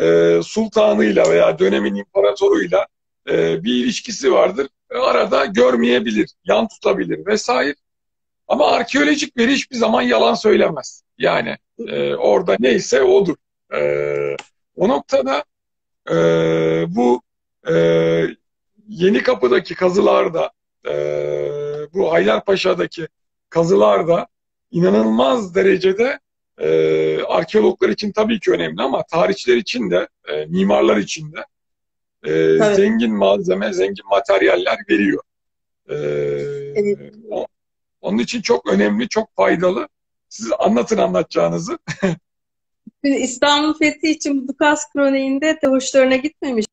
e, sultanıyla veya dönemin imparatoruyla e, bir ilişkisi vardır. Arada görmeyebilir, yan tutabilir vesaire. Ama arkeolojik veri hiçbir zaman yalan söylemez. Yani e, orada neyse odur. E, o noktada e, bu e, Yeni Kapı'daki kazılarda e, bu Haydarpaşa'daki kazılarda inanılmaz derecede e, arkeologlar için tabii ki önemli ama tarihçiler için de e, mimarlar için de e, zengin malzeme, zengin materyaller veriyor. E, evet. o, onun için çok önemli, çok faydalı. Siz anlatın anlatacağınızı. İstanbul Fethi için Dukas Kroniğinde de hoşlarına gitmemiş.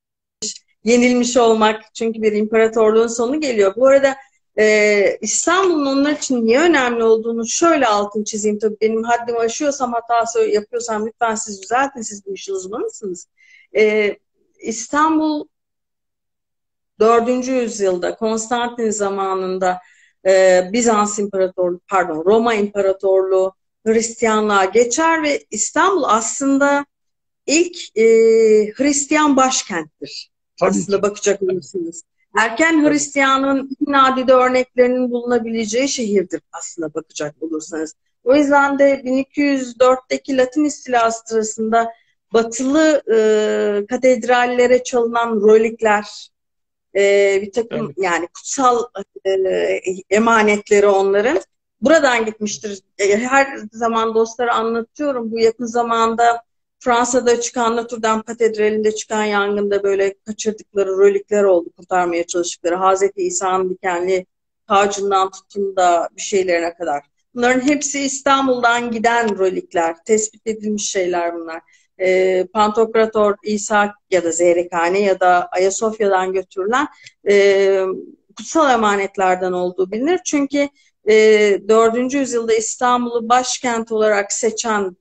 Yenilmiş olmak çünkü bir imparatorluğun sonu geliyor. Bu arada e, İstanbul'un onlar için niye önemli olduğunu şöyle altın çizeyim. Tabii benim haddimi aşıyorsam hata yapıyorsam lütfen siz düzeltin. Siz bu işin uzmanısınız. E, İstanbul 4. yüzyılda Konstantin zamanında e, Bizans İmparatorluğu, pardon Roma İmparatorluğu Hristiyanlığa geçer ve İstanbul aslında ilk e, Hristiyan başkenttir. Tabii aslında ki. bakacak olursunuz. Erken Hristiyanlığın nadide örneklerinin bulunabileceği şehirdir aslında bakacak olursanız. O yüzden de 1204'teki Latin istilası sırasında batılı e, katedrallere çalınan rolikler, e, bir takım evet. yani kutsal e, emanetleri onların buradan gitmiştir. E, her zaman dostlara anlatıyorum. Bu yakın zamanda Fransa'da çıkan Notre Dame Katedrali'nde çıkan yangında böyle kaçırdıkları rolikler oldu kurtarmaya çalıştıkları. Hazreti İsa'nın dikenli tacından tutun da bir şeylerine kadar. Bunların hepsi İstanbul'dan giden rolikler. Tespit edilmiş şeyler bunlar. E, Pantokrator İsa ya da Zeyrekhane ya da Ayasofya'dan götürülen e, kutsal emanetlerden olduğu bilinir. Çünkü e, 4. yüzyılda İstanbul'u başkent olarak seçen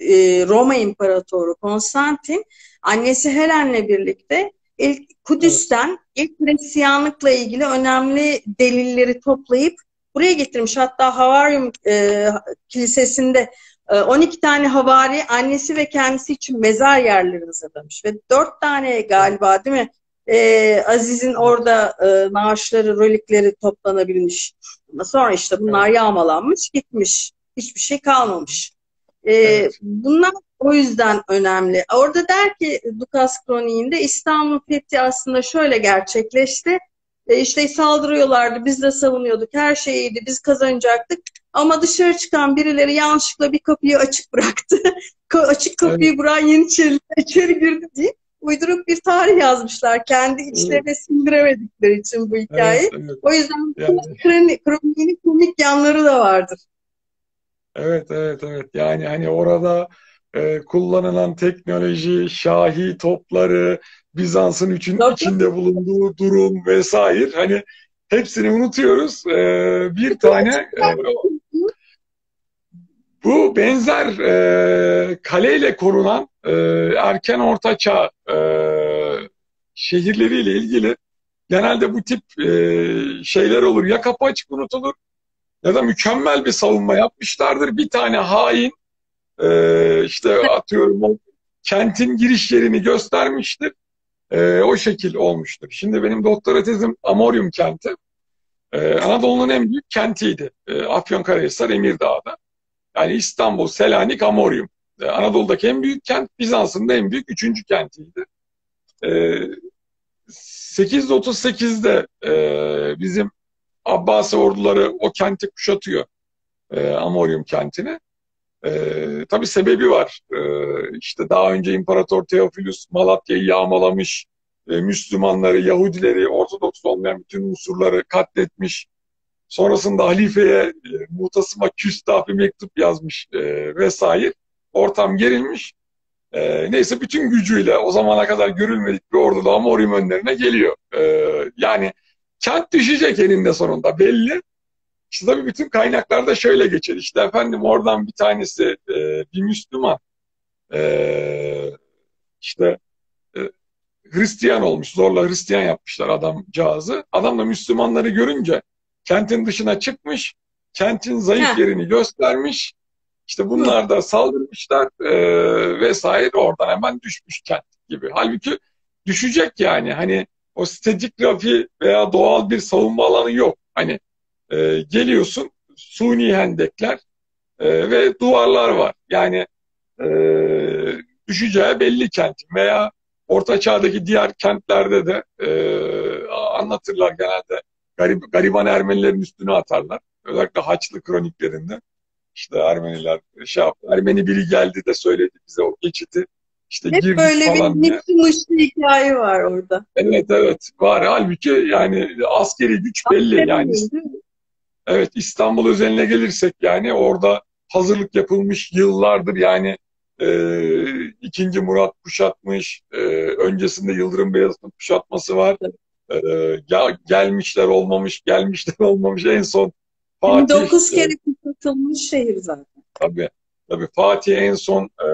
e, Roma İmparatoru Konstantin annesi Helen'le birlikte ilk Kudüs'ten ilk Hristiyanlıkla ilgili önemli delilleri toplayıp buraya getirmiş. Hatta Havaryum e, Kilisesi'nde 12 e, tane havari annesi ve kendisi için mezar yerleri hazırlamış. Ve 4 tane galiba değil mi? Ee, Aziz'in orada e, naaşları, rolikleri toplanabilmiş. Sonra işte bunlar yağmalanmış, gitmiş. Hiçbir şey kalmamış. Ee, evet. Bunlar o yüzden önemli. Orada der ki Dukas Kroniğinde İstanbul Fethi aslında şöyle gerçekleşti. E işte saldırıyorlardı, biz de savunuyorduk, her şey iyiydi, biz kazanacaktık. Ama dışarı çıkan birileri yanlışlıkla bir kapıyı açık bıraktı. açık kapıyı evet. bırakan Yeniçeriler içeri girdi diye uydurup bir tarih yazmışlar. Kendi içlerine evet. sindiremedikleri için bu hikayeyi. Evet, evet. O yüzden yani. kroniğinin komik yanları da vardır. Evet, evet, evet. Yani hani orada e, kullanılan teknoloji, şahi topları, Bizans'ın üçün, içinde bulunduğu durum vesaire hani hepsini unutuyoruz. E, bir tane e, bu benzer e, kaleyle korunan e, erken ortaçağ e, şehirleriyle ilgili genelde bu tip e, şeyler olur. Ya kapı açık unutulur ya da mükemmel bir savunma yapmışlardır. Bir tane hain e, işte atıyorum o kentin giriş yerini göstermiştir. E, o şekil olmuştur. Şimdi benim doktora tezim Amorium kenti. E, Anadolu'nun en büyük kentiydi. E, Afyonkarahisar, Emirdağ'da. Yani İstanbul, Selanik, Amorium. E, Anadolu'daki en büyük kent, Bizans'ın da en büyük üçüncü kentiydi. E, 838'de e, bizim Abbasi orduları o kenti kuşatıyor. E, Amorium kentini. E, tabii sebebi var. E, işte daha önce İmparator Teofilus Malatya'yı yağmalamış, e, Müslümanları, Yahudileri, Ortodoks olmayan bütün unsurları katletmiş. Sonrasında halifeye e, muhtasıma küstah bir mektup yazmış e, vesaire. Ortam gerilmiş. E, neyse bütün gücüyle o zamana kadar görülmedik bir ordu da Amorium önlerine geliyor. E, yani kent düşecek eninde sonunda belli. İşte tabii bütün kaynaklarda şöyle geçer. İşte efendim oradan bir tanesi e, bir Müslüman e, işte e, Hristiyan olmuş. Zorla Hristiyan yapmışlar adamcağızı. Adam da Müslümanları görünce kentin dışına çıkmış. Kentin zayıf Heh. yerini göstermiş. İşte bunlar da saldırmışlar e, vesaire oradan hemen düşmüş kent gibi. Halbuki düşecek yani hani o stratigrafi veya doğal bir savunma alanı yok. Hani e, geliyorsun suni hendekler e, ve duvarlar var. Yani e, düşeceği belli kentin veya Orta Çağ'daki diğer kentlerde de e, anlatırlar genelde garip, gariban Ermenilerin üstüne atarlar. Özellikle Haçlı kroniklerinde. İşte Ermeniler şey yaptı. Ermeni biri geldi de söyledi bize o geçiti. İşte Hep girdik böyle falan bir diye. mışlı hikaye var orada. Evet evet var. Halbuki yani askeri güç belli. Yani Değil mi? evet İstanbul özeline gelirsek yani orada hazırlık yapılmış yıllardır yani e, ikinci Murat kuşatmış. e, öncesinde Yıldırım Beyazıt'ın kuşatması var. E, ya, gelmişler olmamış, gelmişler olmamış. En son Fatih 29 e, kere kuşatılmış şehir zaten. Tabii. Tabii Fatih en son e,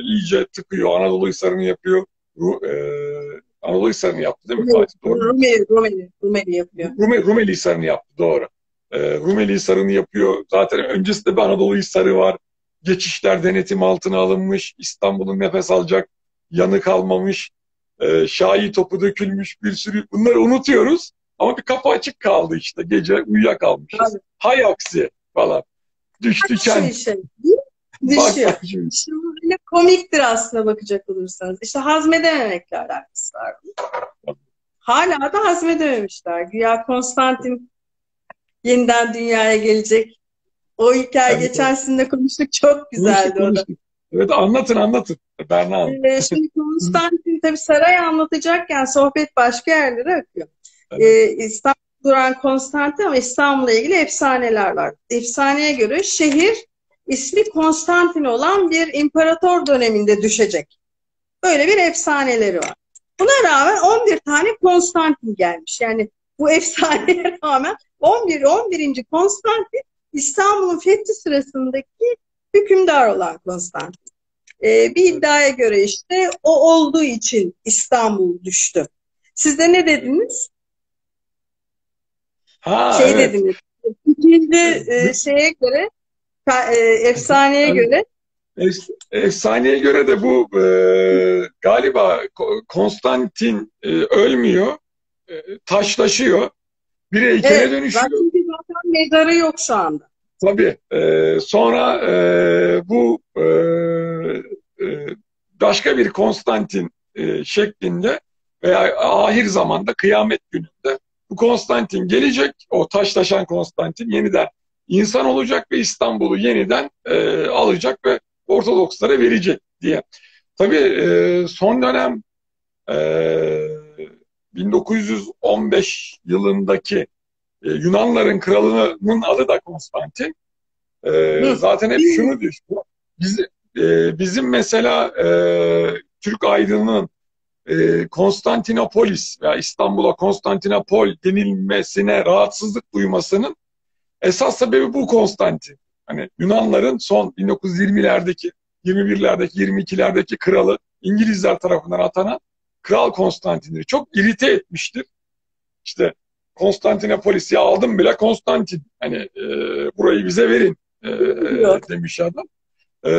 iyice tıkıyor. Anadolu Hisarı'nı yapıyor. Ru, e, Anadolu Hisarı'nı yaptı değil mi Fatih? Doğru. Rumeli, Rumeli, Rumeli yapıyor. Rume, Rumeli Hisarı'nı yaptı. Doğru. E, Rumeli Hisarı'nı yapıyor. Zaten öncesinde bir Anadolu Hisarı var. Geçişler denetim altına alınmış. İstanbul'un nefes alacak yanı kalmamış. E, şahi topu dökülmüş bir sürü. Bunları unutuyoruz. Ama bir kapı açık kaldı işte. Gece uyuyakalmışız. Hay aksi falan. Düştü Şey kent. şey. Bak Düşüyor. bak şimdi. Şimdi böyle komiktir aslında bakacak olursanız. İşte hazmedememekle alakası var. Hala da hazmedememişler. Güya Konstantin yeniden dünyaya gelecek. O hikaye Evet, geçen sizinle konuştuk. Çok güzeldi o da. Konuştuk. Evet anlatın anlatın. Berna Hanım. Ee, şimdi Konstantin tabii sarayı anlatacakken sohbet başka yerlere akıyor. Evet. Ee, İstanbul duran Konstantin ama İstanbul'la ilgili efsaneler var. Efsaneye göre şehir ismi Konstantin olan bir imparator döneminde düşecek. Böyle bir efsaneleri var. Buna rağmen 11 tane Konstantin gelmiş. Yani bu efsaneye rağmen 11 11. Konstantin İstanbul'un fethi sırasındaki hükümdar olan Konstantin. Ee, bir iddiaya göre işte o olduğu için İstanbul düştü. Siz de ne dediniz? Ha şey evet. dediniz. İkinci e, şeye göre e, efsaneye Evet. göre Ef- Efsaneye göre de bu e, galiba Ko- Konstantin e, ölmüyor. E, taşlaşıyor. Bir heykele evet, dönüşüyor. zaten, zaten mezarı yok şu anda. Tabii. E, sonra e, bu e, e, başka bir Konstantin e, şeklinde veya ahir zamanda kıyamet gününde bu Konstantin gelecek. O taşlaşan Konstantin yeniden insan olacak ve İstanbul'u yeniden e, alacak ve Ortodokslara verecek diye. Tabii e, son dönem e, 1915 yılındaki e, Yunanların kralının adı da Konstantin. E, zaten hep şunu diyor. Biz, e, bizim mesela e, Türk aydınının e, Konstantinopolis veya İstanbul'a Konstantinopol denilmesine rahatsızlık duymasının esas sebebi bu Konstantin. Hani Yunanların son 1920'lerdeki, 21'lerdeki, 22'lerdeki kralı İngilizler tarafından atanan Kral Konstantin'i çok irite etmiştir. İşte Konstantinopolis'i aldım bile Konstantin. Hani e, burayı bize verin e, demiş adam. E,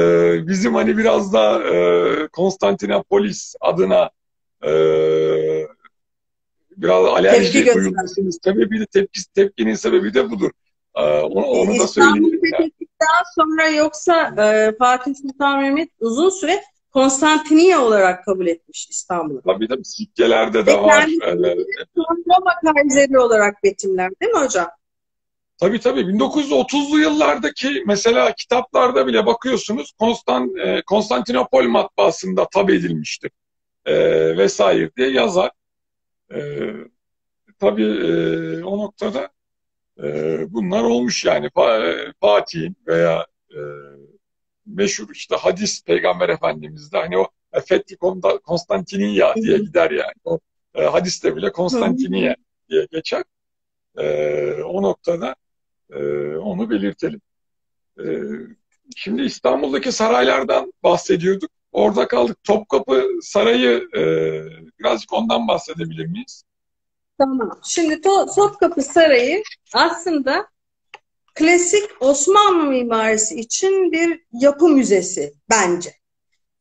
bizim hani biraz da e, Konstantinopolis adına e, biraz alerji duyulmasının sebebi de tepki, tepkinin sebebi de budur. E, onu, onu da söyleyeyim. Yani. fethettikten sonra yoksa e, Fatih Sultan Mehmet uzun süre Konstantiniye olarak kabul etmiş İstanbul'u. Tabii tabii sikkelerde de var. Roma Kayseri olarak betimler değil mi hocam? Tabii tabii 1930'lu yıllardaki mesela kitaplarda bile bakıyorsunuz Konstan, e, Konstantinopol matbaasında tab edilmiştir e, vesaire diye yazar. E, tabii e, o noktada e, bunlar olmuş yani Fa- Fatih'in veya e, meşhur işte hadis Peygamber Efendimiz'de hani o Fethi Konstantiniya diye gider yani. O e, hadiste bile Konstantiniye diye geçer. E, o noktada e, onu belirtelim. E, şimdi İstanbul'daki saraylardan bahsediyorduk. Orada kaldık. Topkapı Sarayı e, birazcık ondan bahsedebilir miyiz? Tamam. Şimdi To- Topkapı Sarayı aslında klasik Osmanlı mimarisi için bir yapı müzesi bence.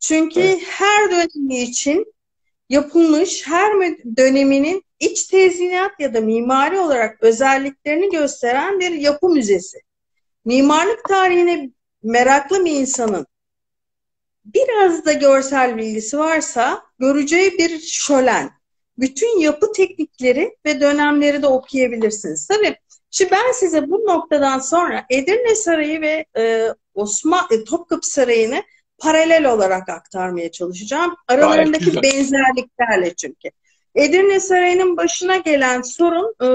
Çünkü Evet. her dönemi için yapılmış her döneminin iç tezyinat ya da mimari olarak özelliklerini gösteren bir yapı müzesi. mimarlık tarihine meraklı bir insanın biraz da görsel bilgisi varsa göreceği bir şölen. Bütün yapı teknikleri ve dönemleri de okuyabilirsiniz. Tabii şimdi ben size bu noktadan sonra Edirne Sarayı ve e, Osman e, Topkapı Sarayı'nı paralel olarak aktarmaya çalışacağım. Aralarındaki benzerliklerle çünkü. Edirne Sarayı'nın başına gelen sorun e,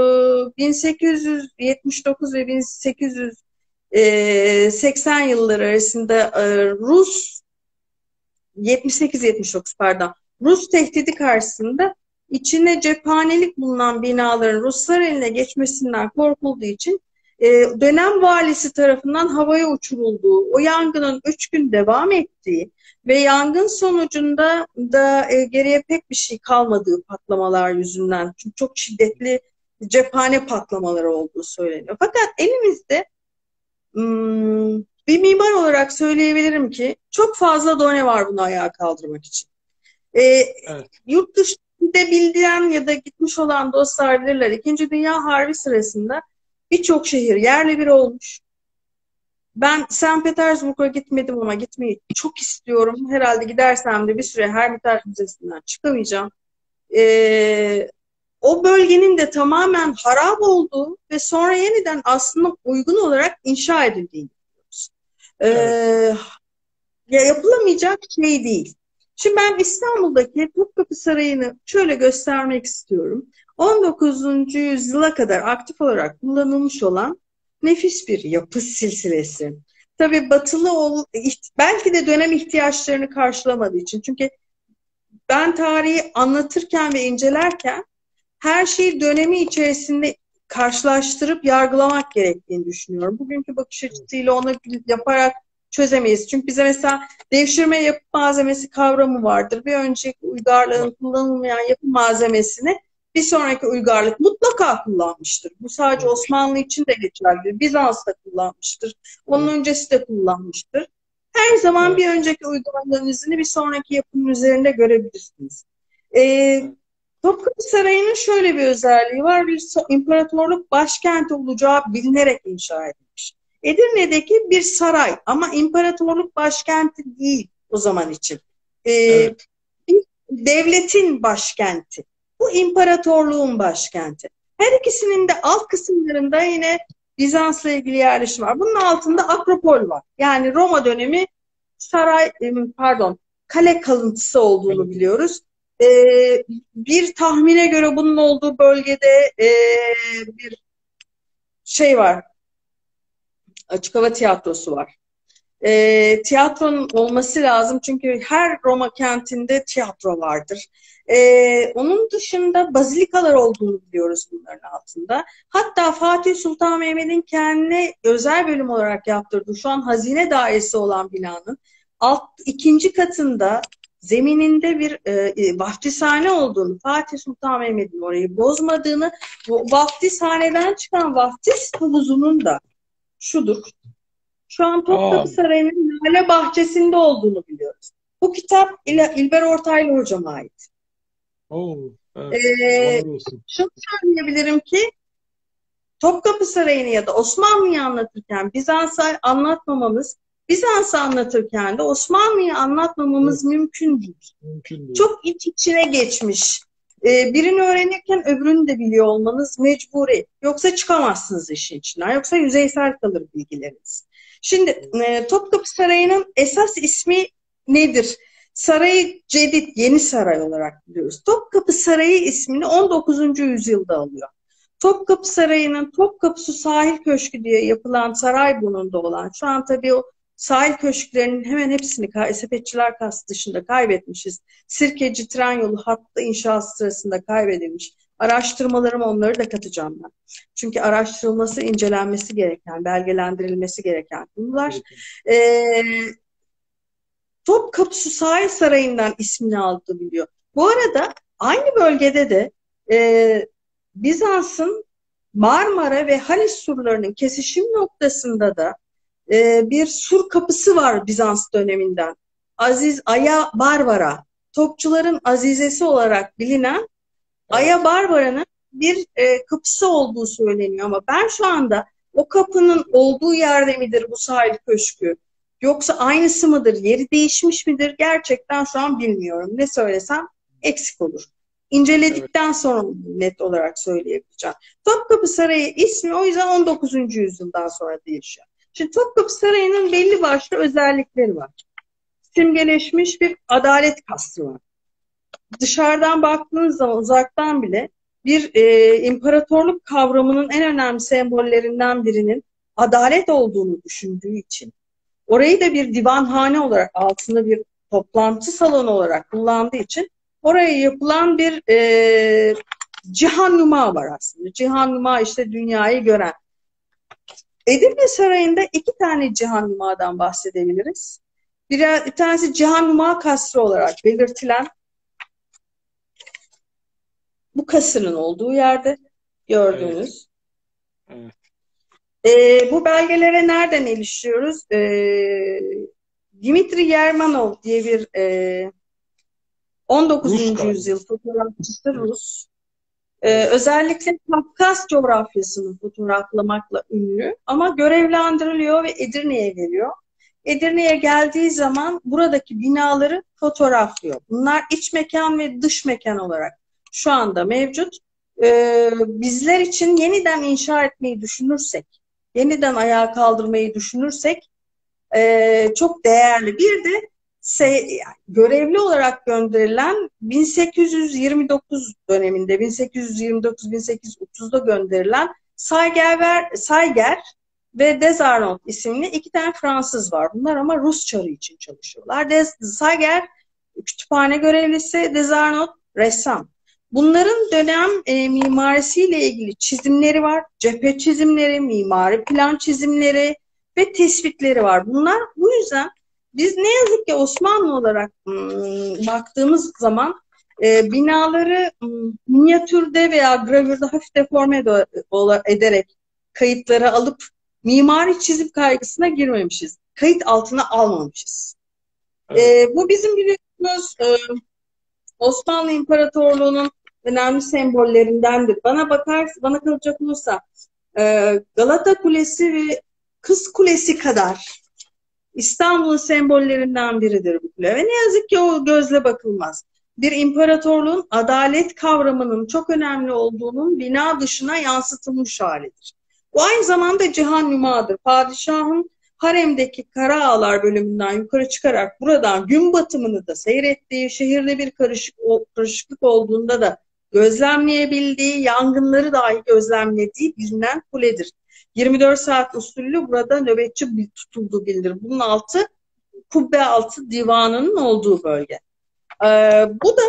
1879 ve 1880 yılları arasında e, Rus 78-79 pardon Rus tehdidi karşısında içine cephanelik bulunan binaların Ruslar eline geçmesinden korkulduğu için e, dönem valisi tarafından havaya uçurulduğu, o yangının üç gün devam ettiği ve yangın sonucunda da e, geriye pek bir şey kalmadığı patlamalar yüzünden çünkü çok şiddetli cephane patlamaları olduğu söyleniyor. Fakat elimizde hmm, bir mimar olarak söyleyebilirim ki çok fazla done var bunu ayağa kaldırmak için. E, evet. Yurt dışında bildiğin ya da gitmiş olan dostlar bilirler. İkinci Dünya Harbi sırasında birçok şehir yerle bir olmuş. Ben St. Petersburg'a gitmedim ama gitmeyi çok istiyorum. Herhalde gidersem de bir süre Hermitage Müzesi'nden çıkamayacağım. Ee, o bölgenin de tamamen harap olduğu ve sonra yeniden aslında uygun olarak inşa edildiğini biliyoruz. Ee, evet. ya yapılamayacak şey değil. Şimdi ben İstanbul'daki Topkapı Sarayı'nı şöyle göstermek istiyorum. 19. yüzyıla kadar aktif olarak kullanılmış olan nefis bir yapı silsilesi. Tabii batılı ol, belki de dönem ihtiyaçlarını karşılamadığı için. Çünkü ben tarihi anlatırken ve incelerken her şeyi dönemi içerisinde karşılaştırıp yargılamak gerektiğini düşünüyorum. Bugünkü bakış açısıyla onu yaparak çözemeyiz. Çünkü bize mesela devşirme yapı malzemesi kavramı vardır. Bir önceki uygarlığın kullanılmayan yapı malzemesini bir sonraki uygarlık mutlaka kullanmıştır. Bu sadece Osmanlı için de geçerli. Bizans da kullanmıştır. Onun öncesi de kullanmıştır. Her zaman bir önceki uygarlığın izini bir sonraki yapının üzerinde görebilirsiniz. Ee, Topkapı Sarayı'nın şöyle bir özelliği var. Bir imparatorluk başkenti olacağı bilinerek inşa edilmiş. Edirne'deki bir saray ama imparatorluk başkenti değil o zaman için. Ee, evet. Bir devletin başkenti. Bu imparatorluğun başkenti. Her ikisinin de alt kısımlarında yine Bizans'la ilgili yerleşim var. Bunun altında Akropol var. Yani Roma dönemi saray, pardon, kale kalıntısı olduğunu biliyoruz. Ee, bir tahmine göre bunun olduğu bölgede e, bir şey var. Açık hava tiyatrosu var. E, tiyatronun olması lazım çünkü her Roma kentinde tiyatro vardır. Ee, onun dışında bazilikalar olduğunu biliyoruz bunların altında. Hatta Fatih Sultan Mehmet'in kendine özel bölüm olarak yaptırdığı şu an hazine dairesi olan binanın alt ikinci katında zemininde bir e, e vaftishane olduğunu, Fatih Sultan Mehmet'in orayı bozmadığını, bu vaftizhaneden çıkan vaftiz havuzunun da şudur. Şu an Topkapı Sarayı'nın Lale Bahçesi'nde olduğunu biliyoruz. Bu kitap İl İlber Ortaylı hocama ait. Oo, evet. ee, şunu söyleyebilirim ki Topkapı Sarayı'nı ya da Osmanlı'yı anlatırken Bizans'ı anlatmamamız, Bizans'ı anlatırken de Osmanlı'yı anlatmamamız evet. mümkün değil. Mümkün değil. Çok iç içine geçmiş. Ee, birini öğrenirken öbürünü de biliyor olmanız mecburi. Yoksa çıkamazsınız işin içinden. Yoksa yüzeysel kalır bilgileriniz. Şimdi e, Topkapı Sarayı'nın esas ismi nedir? Sarayı Cedid, Yeni Saray olarak biliyoruz. Topkapı Sarayı ismini 19. yüzyılda alıyor. Topkapı Sarayı'nın Topkapı Sahil Köşkü diye yapılan saray burnunda olan, şu an tabii o sahil köşklerinin hemen hepsini sepetçiler kastı dışında kaybetmişiz. Sirkeci tren yolu hattı inşaat sırasında kaybedilmiş. Araştırmalarım onları da katacağım ben. Çünkü araştırılması, incelenmesi gereken, belgelendirilmesi gereken konular. Ee, Topkapı Sahil Sarayı'ndan ismini aldı biliyor. Bu arada aynı bölgede de e, Bizans'ın Marmara ve Halis surlarının kesişim noktasında da e, bir sur kapısı var Bizans döneminden. Aziz Aya Barbara, topçuların azizesi olarak bilinen Aya Barbara'nın bir e, kapısı olduğu söyleniyor ama ben şu anda o kapının olduğu yerde midir bu sahil köşkü? Yoksa aynısı mıdır? Yeri değişmiş midir? Gerçekten şu an bilmiyorum. Ne söylesem eksik olur. İnceledikten evet. sonra net olarak söyleyebileceğim. Topkapı Sarayı ismi o yüzden 19. yüzyıldan sonra değişiyor. Şimdi Topkapı Sarayı'nın belli başlı özellikleri var. Simgeleşmiş bir adalet kastı var. Dışarıdan baktığınız zaman uzaktan bile bir e, imparatorluk kavramının en önemli sembollerinden birinin adalet olduğunu düşündüğü için orayı da bir divanhane olarak altında bir toplantı salonu olarak kullandığı için oraya yapılan bir e, cihan numa var aslında. Cihan numa işte dünyayı gören. Edirne Sarayı'nda iki tane cihan numadan bahsedebiliriz. Bir, bir tanesi cihan numa kasrı olarak belirtilen bu kasırın olduğu yerde gördüğünüz. Evet. evet. E, bu belgelere nereden erişiyoruz? E, Dimitri Yermanov diye bir e, 19. Rus yüzyıl fotoğrafçısı Rus. Ee, özellikle Kafkas coğrafyasını fotoğraflamakla ünlü ama görevlendiriliyor ve Edirne'ye geliyor. Edirne'ye geldiği zaman buradaki binaları fotoğraflıyor. Bunlar iç mekan ve dış mekan olarak şu anda mevcut. Ee, bizler için yeniden inşa etmeyi düşünürsek, yeniden ayağa kaldırmayı düşünürsek e, çok değerli. Bir de görevli olarak gönderilen 1829 döneminde 1829-1830'da gönderilen Sayger, Sayger ve Desarnot isimli iki tane Fransız var. Bunlar ama Rus çarı için çalışıyorlar. Des, Sayger kütüphane görevlisi, Desarnot ressam. Bunların dönem e, mimarisiyle ilgili çizimleri var. Cephe çizimleri, mimari plan çizimleri ve tespitleri var. Bunlar bu yüzden biz ne yazık ki Osmanlı olarak ım, baktığımız zaman e, binaları ım, minyatürde veya gravürde hafif deforme ederek kayıtları alıp mimari çizim kaygısına girmemişiz. Kayıt altına almamışız. Evet. E, bu bizim biliyorsunuz e, Osmanlı İmparatorluğu'nun önemli sembollerindendir. Bana bakar, bana kalacak olursa e, Galata Kulesi ve Kız Kulesi kadar İstanbul'un sembollerinden biridir bu kule. Ve ne yazık ki o gözle bakılmaz. Bir imparatorluğun adalet kavramının çok önemli olduğunun bina dışına yansıtılmış halidir. Bu aynı zamanda cihan nümadır. Padişahın haremdeki Kara Ağlar bölümünden yukarı çıkarak buradan gün batımını da seyrettiği, şehirde bir karışık, karışıklık olduğunda da gözlemleyebildiği, yangınları dahi gözlemlediği bilinen kuledir. 24 saat usulü burada nöbetçi tutulduğu bilinir. Bunun altı kubbe altı divanının olduğu bölge. Ee, bu da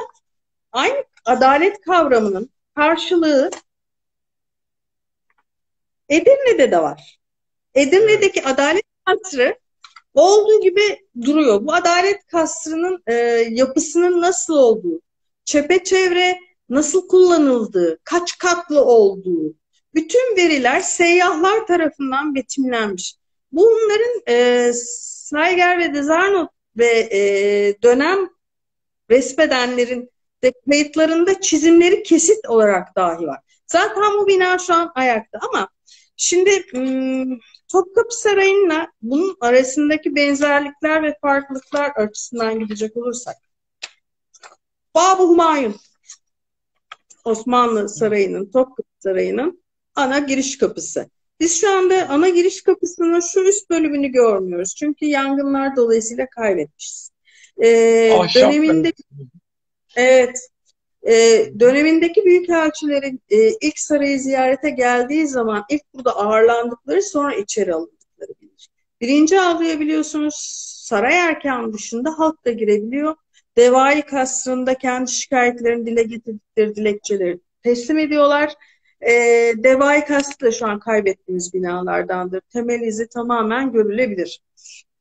aynı adalet kavramının karşılığı Edirne'de de var. Edirne'deki adalet kasrı olduğu gibi duruyor. Bu adalet kasrının e, yapısının nasıl olduğu, çepeçevre nasıl kullanıldığı, kaç katlı olduğu, bütün veriler seyyahlar tarafından betimlenmiş. Bunların e, Snyder ve Desarnot ve e, dönem resmedenlerin de kayıtlarında çizimleri kesit olarak dahi var. Zaten bu bina şu an ayakta ama şimdi Topkapı Sarayı'nla bunun arasındaki benzerlikler ve farklılıklar açısından gidecek olursak Babı Humayun Osmanlı Sarayı'nın, Topkapı Sarayı'nın ana giriş kapısı. Biz şu anda ana giriş kapısının şu üst bölümünü görmüyoruz. Çünkü yangınlar dolayısıyla kaybetmişiz. Ee, döneminde evet e, dönemindeki büyükelçilerin e, ilk sarayı ziyarete geldiği zaman ilk burada ağırlandıkları sonra içeri alındıkları bilir. Birinci avluya biliyorsunuz saray erken dışında halk da girebiliyor. Devai kasrında kendi şikayetlerini dile getirdikleri dilekçeleri teslim ediyorlar. E, Devai Kastı da şu an kaybettiğimiz binalardandır. Temel izi tamamen görülebilir.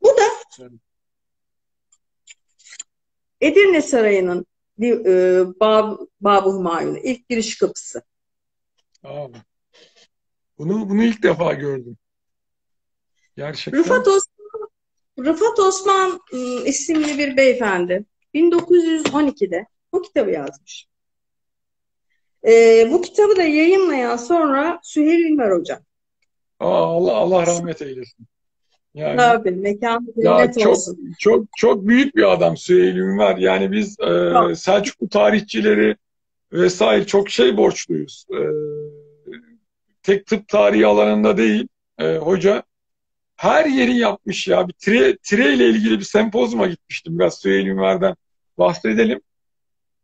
Bu da Edirne Sarayı'nın e, Bab Bab-ı Humayun'u ilk giriş kapısı. Aa, bunu bunu ilk defa gördüm. Gerçekten. Rıfat Osman, Rıfat Osman ıı, isimli bir beyefendi 1912'de bu kitabı yazmış. E, bu kitabı da yayınlayan sonra Süheyl İlmer Hoca. Allah Allah rahmet eylesin. Yani, Tabii mekan ya çok, olsun. Çok çok büyük bir adam Süheyl Ünver. Yani biz e, Selçuklu tarihçileri vesaire çok şey borçluyuz. E, tek tıp tarihi alanında değil. E, hoca her yeri yapmış ya. Bir tire, tire ile ilgili bir sempozuma gitmiştim. Biraz Süheyl Ünver'den bahsedelim.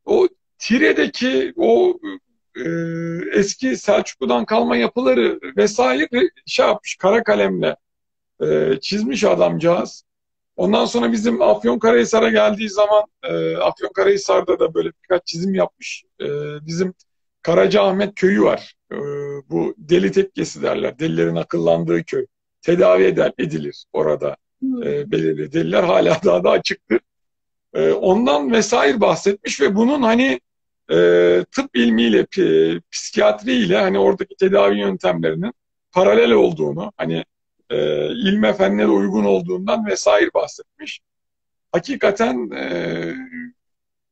O Tire'deki o e, eski Selçuklu'dan kalma yapıları vesaire şey yapmış kara kalemle e, çizmiş adamcağız. Ondan sonra bizim Afyonkarahisar'a geldiği zaman e, Afyonkarahisar'da da böyle birkaç çizim yapmış. E, bizim Karacaahmet köyü var. E, bu deli tekkesi derler. Delilerin akıllandığı köy. Tedavi eder, edilir orada. E, belirli deliler hala daha da açıktır. E, ondan vesaire bahsetmiş ve bunun hani e, tıp ilmiyle, psikiyatriyle hani oradaki tedavi yöntemlerinin paralel olduğunu, hani e, ilme fenlere uygun olduğundan vesaire bahsetmiş. Hakikaten e,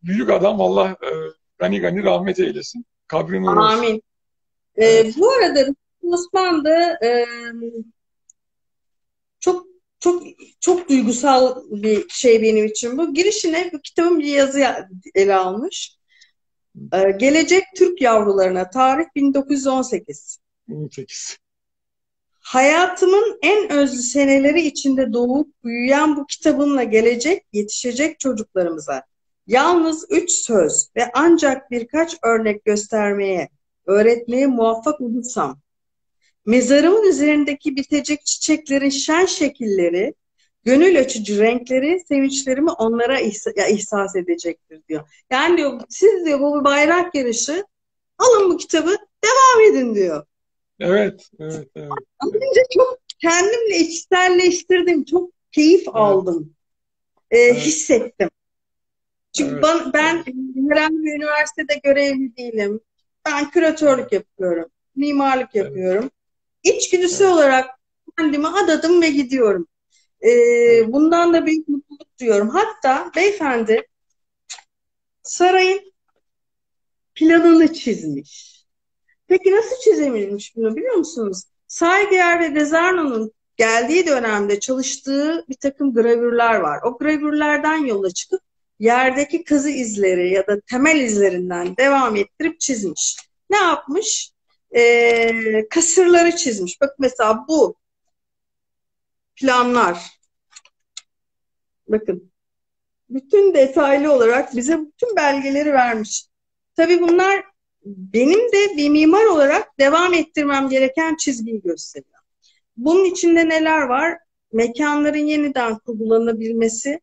büyük adam Allah e, gani gani rahmet eylesin. Kabrini olsun. Amin. E, evet. bu arada Osman da e, çok çok çok duygusal bir şey benim için bu. Girişine bu kitabın bir yazı ele almış. Ee, Gelecek Türk Yavrularına tarih 1918. 18. Hayatımın en özlü seneleri içinde doğup büyüyen bu kitabımla gelecek, yetişecek çocuklarımıza yalnız üç söz ve ancak birkaç örnek göstermeye, öğretmeye muvaffak olursam, mezarımın üzerindeki bitecek çiçeklerin şen şekilleri, gönül açıcı renkleri, sevinçlerimi onlara ihsa ihsas edecektir diyor. Yani diyor siz diyor bu bayrak yarışı alın bu kitabı devam edin diyor. Evet, evet, evet. Önce çok kendimle içselleştirdim. Çok keyif evet. aldım. Ee, evet. Hissettim. Çünkü evet. ben, ben herhangi bir üniversitede görevli değilim. Ben küratörlük yapıyorum. Mimarlık yapıyorum. Evet. İçgüdüsü evet. olarak kendimi adadım ve gidiyorum. Evet. Bundan da büyük mutluluk duyuyorum. Hatta beyefendi sarayın planını çizmiş. Peki nasıl çizebilmiş bunu biliyor musunuz? Saygıyer ve Dezarno'nun geldiği dönemde çalıştığı bir takım gravürler var. O gravürlerden yola çıkıp yerdeki kazı izleri ya da temel izlerinden devam ettirip çizmiş. Ne yapmış? Ee, kasırları çizmiş. Bak mesela bu planlar. Bakın. Bütün detaylı olarak bize bütün belgeleri vermiş. Tabii bunlar benim de bir mimar olarak devam ettirmem gereken çizgiyi gösteriyor. Bunun içinde neler var? Mekanların yeniden kullanılabilmesi,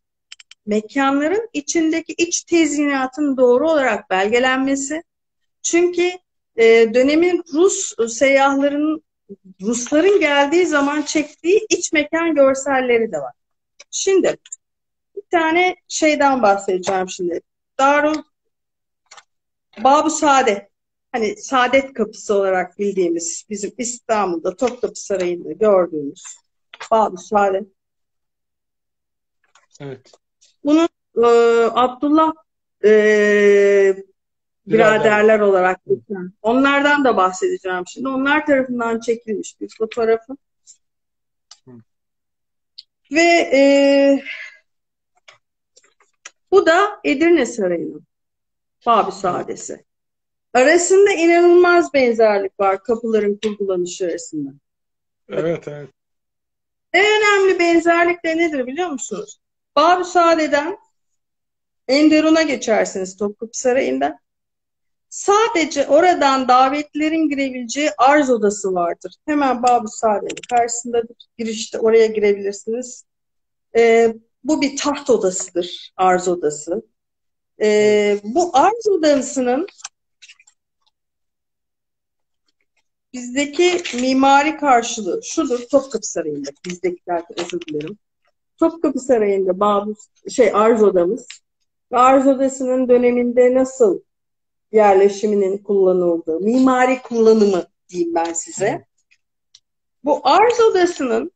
mekanların içindeki iç tezyinatın doğru olarak belgelenmesi. Çünkü e, dönemin Rus seyyahların, Rusların geldiği zaman çektiği iç mekan görselleri de var. Şimdi bir tane şeyden bahsedeceğim şimdi. Darul Babu Saadet hani Saadet Kapısı olarak bildiğimiz bizim İstanbul'da Topkapı Sarayı'nda gördüğümüz Babu Saadet. Evet. Bunun e, Abdullah e, biraderler olarak geçen. Onlardan da bahsedeceğim şimdi. Onlar tarafından çekilmiş bir fotoğrafı. Hı. Ve e, bu da Edirne Sarayı'nın Babi Sadesi. Arasında inanılmaz benzerlik var kapıların kurgulanışı arasında. Evet, evet. En önemli benzerlik de nedir biliyor musunuz? Babu Sade'den Enderun'a geçersiniz Topkapı Sarayı'nda. Sadece oradan davetlerin girebileceği arz odası vardır. Hemen Babu Sade'nin karşısındadır. Girişte oraya girebilirsiniz. Ee, bu bir taht odasıdır, arz odası. Ee, bu arz odasının bizdeki mimari karşılığı şudur Topkapı Sarayı'nda. Bizdeki derken özür dilerim. Topkapı Sarayı'nda Babus, şey arz odamız arz odasının döneminde nasıl yerleşiminin kullanıldığı, mimari kullanımı diyeyim ben size. Bu arz odasının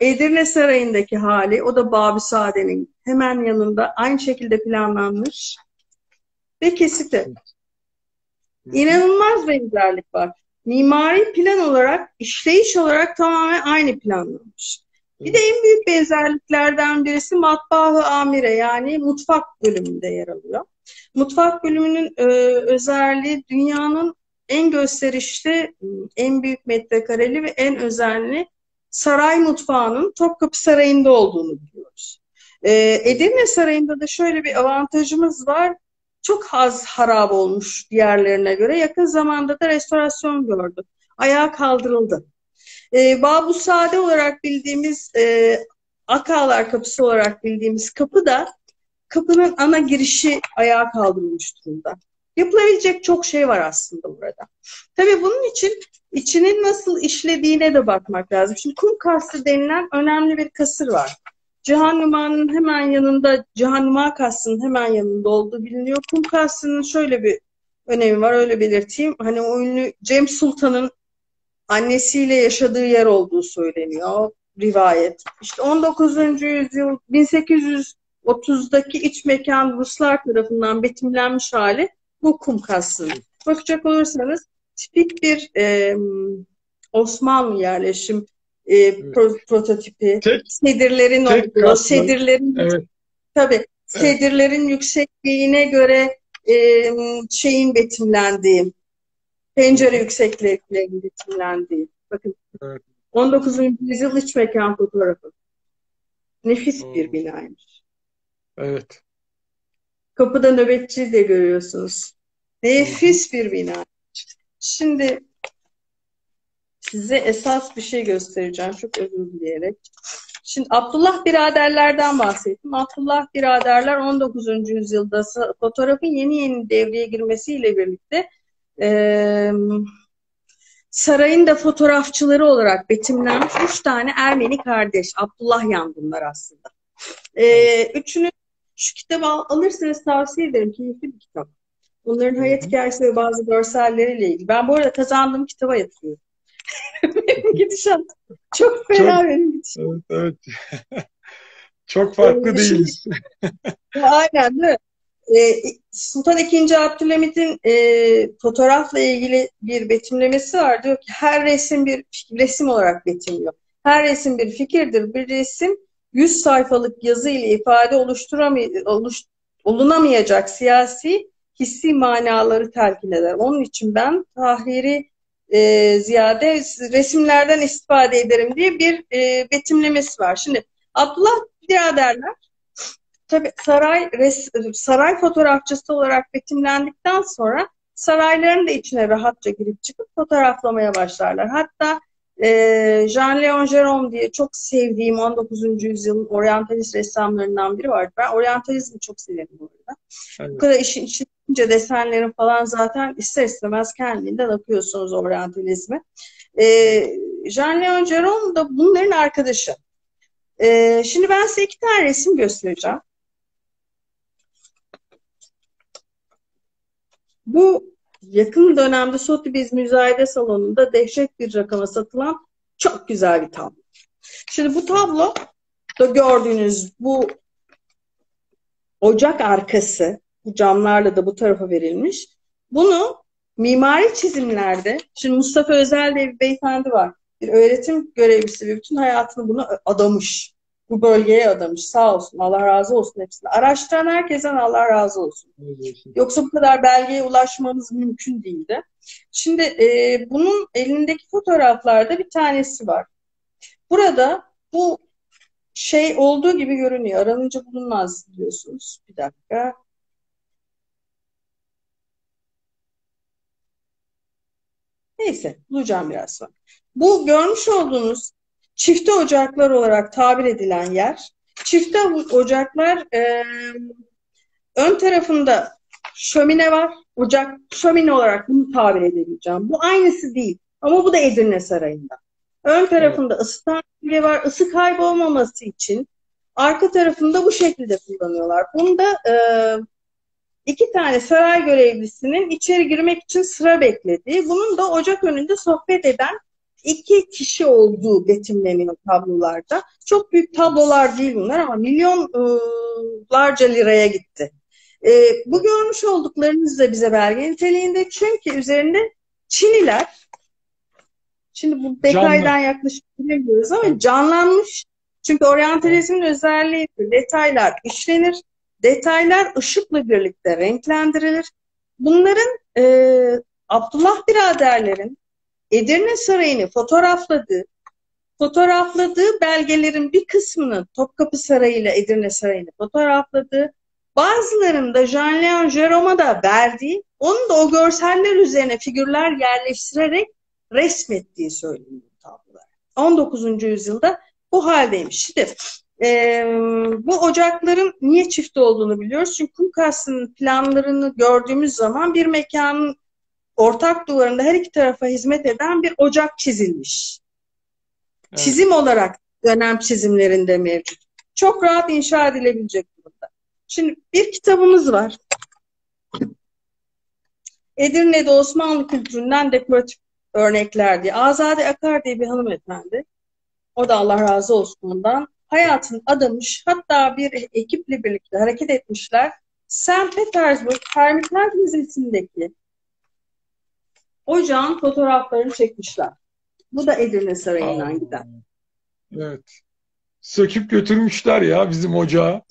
Edirne Sarayı'ndaki hali, o da Babi Sade'nin hemen yanında aynı şekilde planlanmış ve kesiti. İnanılmaz benzerlik var. mimari plan olarak, işleyiş olarak tamamen aynı planlanmış. Bir de en büyük benzerliklerden birisi matbaa amire yani mutfak bölümünde yer alıyor. Mutfak bölümünün e, özelliği dünyanın en gösterişli, en büyük metrekareli ve en özenli saray mutfağının Topkapı Sarayı'nda olduğunu biliyoruz. E, Edirne Sarayı'nda da şöyle bir avantajımız var. Çok az harap olmuş diğerlerine göre. Yakın zamanda da restorasyon gördü. Ayağa kaldırıldı. E, Babu Sade olarak bildiğimiz e, Akalar Kapısı olarak bildiğimiz kapı da kapının ana girişi ayağa kaldırılmış durumda. Yapılabilecek çok şey var aslında burada. Tabii bunun için içinin nasıl işlediğine de bakmak lazım. Şimdi kum kastı denilen önemli bir kasır var. Cihannuma'nın hemen yanında, Cihannuma kastının hemen yanında olduğu biliniyor. Kum kastının şöyle bir önemi var, öyle belirteyim. Hani o ünlü Cem Sultan'ın annesiyle yaşadığı yer olduğu söyleniyor. Rivayet. İşte 19. yüzyıl 1830'daki iç mekan Ruslar tarafından betimlenmiş hali bu kum kastının. Bakacak olursanız tipik bir e, Osmanlı yerleşim e, evet. pro, prototipi. Tek, sedirlerin tek olduğu, katlı. sedirlerin evet. tabii sedirlerin evet. yüksekliğine göre e, şeyin betimlendiği, pencere yüksekliklerinin betimlendiği. Bakın evet. 19. yüzyıl iç mekan fotoğrafı. Nefis Oo. bir binaymış. Evet. Kapıda nöbetçi de görüyorsunuz. Nefis bir bina. Şimdi size esas bir şey göstereceğim. Çok özür dileyerek. Şimdi Abdullah biraderlerden bahsettim. Abdullah biraderler 19. yüzyılda fotoğrafın yeni yeni devreye girmesiyle birlikte e, sarayın da fotoğrafçıları olarak betimlenmiş üç tane Ermeni kardeş. Abdullah yan bunlar aslında. E, üçünü şu kitabı alırsanız tavsiye ederim. Keyifli bir kitap. Bunların hayat hikayesi ve bazı görselleriyle ilgili. Ben bu arada kazandığım kitaba yatıyorum. benim gidişat çok fena çok, benim gidişat. Evet, evet. çok farklı değiliz. Aynen değil mi? Ee, Sultan II. Abdülhamid'in e, fotoğrafla ilgili bir betimlemesi var. Diyor ki her resim bir resim olarak betimliyor. Her resim bir fikirdir. Bir resim 100 sayfalık yazı ile ifade oluş, olunamayacak siyasi hissi manaları telkin eder. Onun için ben tahriri e, ziyade resimlerden istifade ederim diye bir e, betimlemesi var. Şimdi Abdullah biraderler tabi saray res, saray fotoğrafçısı olarak betimlendikten sonra sarayların da içine rahatça girip çıkıp fotoğraflamaya başlarlar. Hatta e, Jean-Léon Gérôme diye çok sevdiğim 19. yüzyılın oryantalist ressamlarından biri vardı. Ben oryantalizmi çok severim bu arada. Evet. Bu kadar işin içince desenlerin falan zaten ister istemez kendinden akıyorsunuz oryantalizmi. E, Jean-Léon Gérôme da bunların arkadaşı. E, şimdi ben size iki tane resim göstereceğim. Bu yakın dönemde Sotheby's Müzayede Salonu'nda dehşet bir rakama satılan çok güzel bir tablo. Şimdi bu tablo da gördüğünüz bu ocak arkası bu camlarla da bu tarafa verilmiş. Bunu mimari çizimlerde şimdi Mustafa Özel diye bir beyefendi var. Bir öğretim görevlisi ve bütün hayatını bunu adamış bu bölgeye adamış. Sağ olsun. Allah razı olsun hepsine. Araştıran herkesten Allah razı olsun. Yoksa bu kadar belgeye ulaşmamız mümkün değildi. Şimdi e, bunun elindeki fotoğraflarda bir tanesi var. Burada bu şey olduğu gibi görünüyor. Aranınca bulunmaz diyorsunuz. Bir dakika. Neyse bulacağım biraz sonra. Bu görmüş olduğunuz çifte ocaklar olarak tabir edilen yer. Çifte ocaklar e, ön tarafında şömine var. Ocak şömine olarak bunu tabir edebileceğim. Bu aynısı değil. Ama bu da Edirne Sarayı'nda. Ön tarafında evet. ısıtan bölge var. Isı kaybolmaması için arka tarafında bu şekilde kullanıyorlar. Bunda e, iki tane saray görevlisinin içeri girmek için sıra beklediği, bunun da ocak önünde sohbet eden iki kişi olduğu betimleniyor tablolarda. Çok büyük tablolar değil bunlar ama milyonlarca liraya gitti. E, bu görmüş olduklarınız da bize belge niteliğinde çünkü üzerinde Çiniler Şimdi bu detaydan Canlı. yaklaşık bilemiyoruz ama canlanmış. Çünkü oryantalizmin özelliği detaylar işlenir. Detaylar ışıkla birlikte renklendirilir. Bunların e, Abdullah biraderlerin Edirne Sarayı'nı fotoğrafladığı, fotoğrafladığı belgelerin bir kısmını Topkapı Sarayı ile Edirne Sarayı'nı fotoğrafladığı, bazılarında Jean-Léon Gérôme'a da verdiği, onun da o görseller üzerine figürler yerleştirerek resmettiği söyleniyor tablolar. 19. yüzyılda bu haldeymiş. Şimdi e, bu ocakların niye çift olduğunu biliyoruz. Çünkü Kumkas'ın planlarını gördüğümüz zaman bir mekanın ortak duvarında her iki tarafa hizmet eden bir ocak çizilmiş. Evet. Çizim olarak dönem çizimlerinde mevcut. Çok rahat inşa edilebilecek durumda. Şimdi bir kitabımız var. Edirne'de Osmanlı kültüründen dekoratif örnekler diye. Azade Akar diye bir hanımefendi. O da Allah razı olsun ondan. Hayatını adamış. Hatta bir ekiple birlikte hareket etmişler. St. Petersburg Hermitage Müzesi'ndeki ocağın fotoğraflarını çekmişler. Bu da Edirne Sarayı'ndan giden. Evet. Söküp götürmüşler ya bizim ocağı.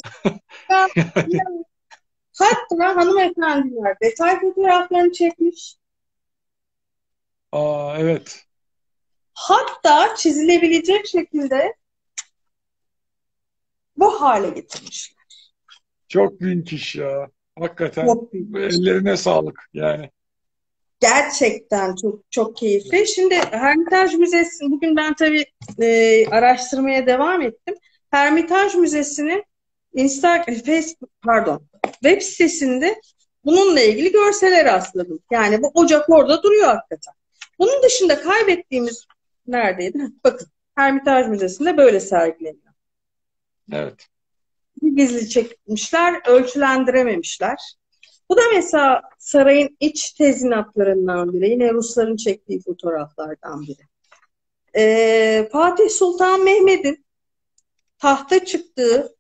Hatta hanımefendiler detay fotoğraflarını çekmiş. Aa evet. Hatta çizilebilecek şekilde bu hale getirmişler. Çok büyük iş ya. Hakikaten çok büyük. ellerine sağlık yani. Gerçekten çok çok keyifli. Şimdi Hermitage Müzesi, bugün ben tabii e, araştırmaya devam ettim. Hermitage Müzesi'nin Instagram, Facebook, pardon, web sitesinde bununla ilgili görseler rastladım. Yani bu ocak orada duruyor hakikaten. Bunun dışında kaybettiğimiz neredeydi? Bakın Hermitage Müzesi'nde böyle sergileniyor. Evet. Gizli çekmişler, ölçülendirememişler. Bu da mesela sarayın iç tezinatlarından biri. Yine Rusların çektiği fotoğraflardan biri. Ee, Fatih Sultan Mehmet'in tahta çıktığı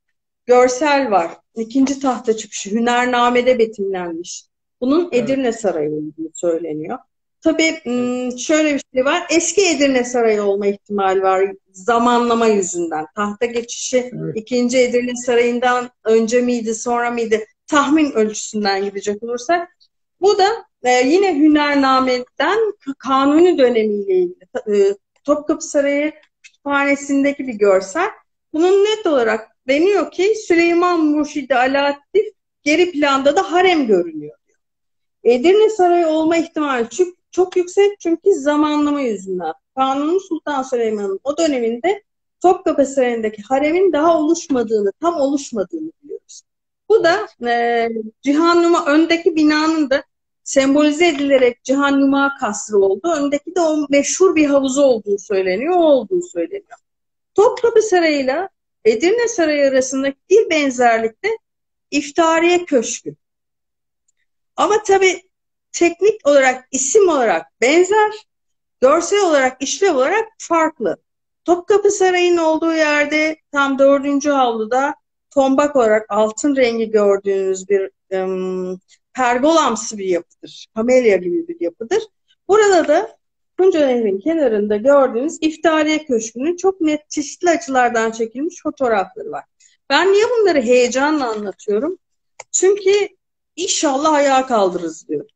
görsel var. İkinci tahta çıkışı Hünername'de betimlenmiş. Bunun Edirne evet. Sarayı olduğu söyleniyor. Tabii şöyle bir şey var. Eski Edirne Sarayı olma ihtimali var zamanlama yüzünden. Tahta geçişi evet. ikinci Edirne Sarayı'ndan önce miydi, sonra mıydı? Tahmin ölçüsünden gidecek olursak. Bu da e, yine Hünername'den Kanuni dönemiyle ilgili. E, Topkapı Sarayı kütüphanesindeki bir görsel. Bunun net olarak deniyor ki Süleyman Murşidi Alaaddin geri planda da harem görünüyor. Edirne Sarayı olma ihtimali çünkü çok yüksek çünkü zamanlama yüzünden. Kanuni Sultan Süleyman'ın o döneminde Topkapı Sarayı'ndaki haremin daha oluşmadığını, tam oluşmadığını. Bu da e, Cihan Numa öndeki binanın da sembolize edilerek Cihan Numa kasrı oldu. Öndeki de o meşhur bir havuzu olduğu söyleniyor, o olduğu söyleniyor. Topkapı Sarayı ile Edirne Sarayı arasındaki bir benzerlik de İftariye Köşkü. Ama tabii teknik olarak, isim olarak benzer, görsel olarak, işlev olarak farklı. Topkapı Sarayı'nın olduğu yerde tam dördüncü havluda tombak olarak altın rengi gördüğünüz bir um, pergolamsı bir yapıdır. Kamelya gibi bir yapıdır. Burada da Tunca Nehri'nin kenarında gördüğünüz İftariye Köşkü'nün çok net çeşitli açılardan çekilmiş fotoğrafları var. Ben niye bunları heyecanla anlatıyorum? Çünkü inşallah ayağa kaldırırız diyorum.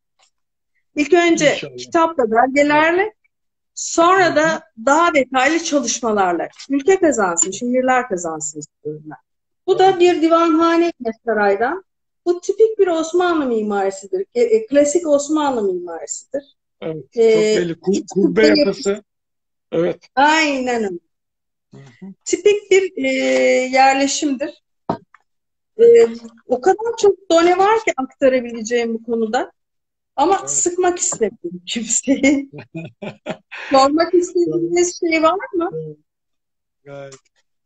İlk önce İnşallah. kitapla, belgelerle sonra da daha detaylı çalışmalarla ülke kazansın, şehirler kazansın istiyorum ben. Bu da bir divanhane saraydan. Bu tipik bir Osmanlı mimarisidir. E, e, klasik Osmanlı mimarisidir. Evet, çok ee, belli. Kur, kubbe yapısı. Evet. Aynen öyle. Tipik bir e, yerleşimdir. E, o kadar çok done var ki aktarabileceğim bu konuda. Ama evet. sıkmak istemiyorum kimseyi. Sormak istediğiniz şey var mı? Evet.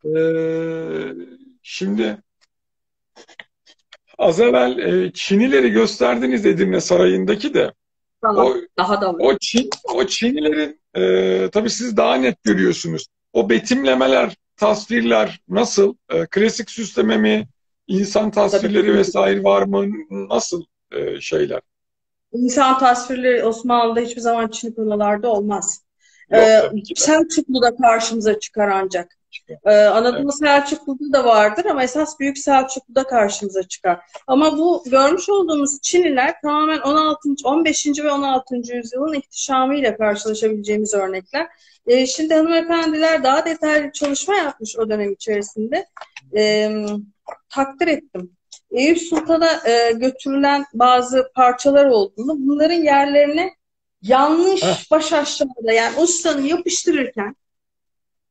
Ee, şimdi az evvel e, Çinileri gösterdiniz Edirne Sarayı'ndaki de. Tamam. O, daha da o, Çin, o Çinilerin e, tabii siz daha net görüyorsunuz. O betimlemeler, tasvirler nasıl? E, klasik süsleme mi? İnsan tasvirleri tabii. vesaire var mı? Nasıl e, şeyler? İnsan tasvirleri Osmanlı'da hiçbir zaman Çin konularda olmaz. Ee, Selçuklu da karşımıza çıkar ancak. Ee, Anadolu evet. Selçuklu'da da vardır ama esas Büyük Selçuklu'da karşımıza çıkar. Ama bu görmüş olduğumuz Çiniler tamamen 16. 15. ve 16. yüzyılın ihtişamıyla karşılaşabileceğimiz örnekler. Ee, şimdi hanımefendiler daha detaylı çalışma yapmış o dönem içerisinde. Ee, takdir ettim. Eyüp Sultan'a e, götürülen bazı parçalar olduğunu, bunların yerlerine yanlış Heh. baş aşağıda yani ustanın yapıştırırken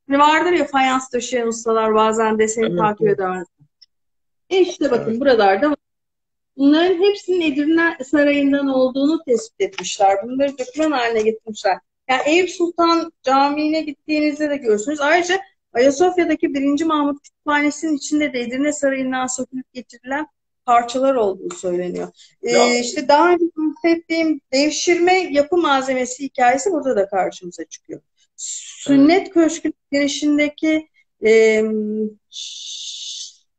Hani vardır ya fayans döşeyen ustalar bazen deseni evet, takip edemez. E işte bakın evet. buralarda bunların hepsinin Edirne Sarayı'ndan olduğunu tespit etmişler. Bunları doküman haline getirmişler. Yani Eyüp Sultan Camii'ne gittiğinizde de görürsünüz. Ayrıca Ayasofya'daki 1. Mahmut Kütüphanesi'nin içinde de Edirne Sarayı'ndan sökülüp getirilen parçalar olduğu söyleniyor. Ee, işte daha önce bahsettiğim devşirme yapı malzemesi hikayesi burada da karşımıza çıkıyor. Sünnet Köşkü'nün girişindeki e,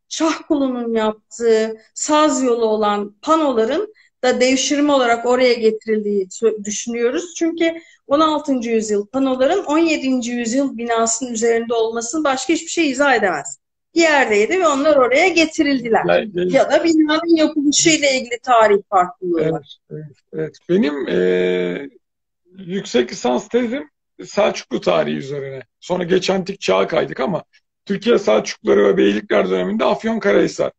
Şahkulu'nun yaptığı saz yolu olan panoların da devşirme olarak oraya getirildiği düşünüyoruz. Çünkü 16. yüzyıl panoların 17. yüzyıl binasının üzerinde olmasını başka hiçbir şey izah edemez. Bir yerdeydi ve onlar oraya getirildiler. Yani, ya da binanın yapılışıyla ilgili tarih farklılığı evet, var. Evet, evet. Benim e, yüksek lisans tezim Selçuklu tarihi üzerine. Sonra geç antik çağa kaydık ama Türkiye Selçukluları ve Beylikler döneminde Afyonkarahisar.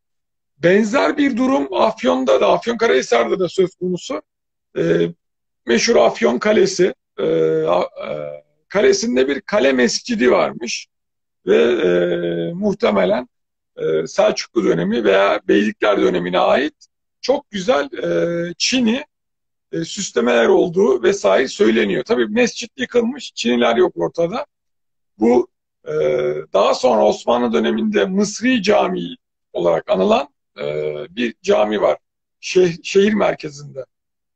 Benzer bir durum Afyon'da da, Afyonkarahisar'da da söz konusu. E, meşhur Afyon Kalesi. E, e, kalesinde bir kale mescidi varmış. Ve e, muhtemelen e, Selçuklu dönemi veya Beylikler dönemine ait çok güzel e, Çin'i e, süslemeler olduğu vesaire söyleniyor. Tabii mescit yıkılmış, Çiniler yok ortada. Bu e, daha sonra Osmanlı döneminde Mısri Camii olarak anılan e, bir cami var. Şeh, şehir merkezinde.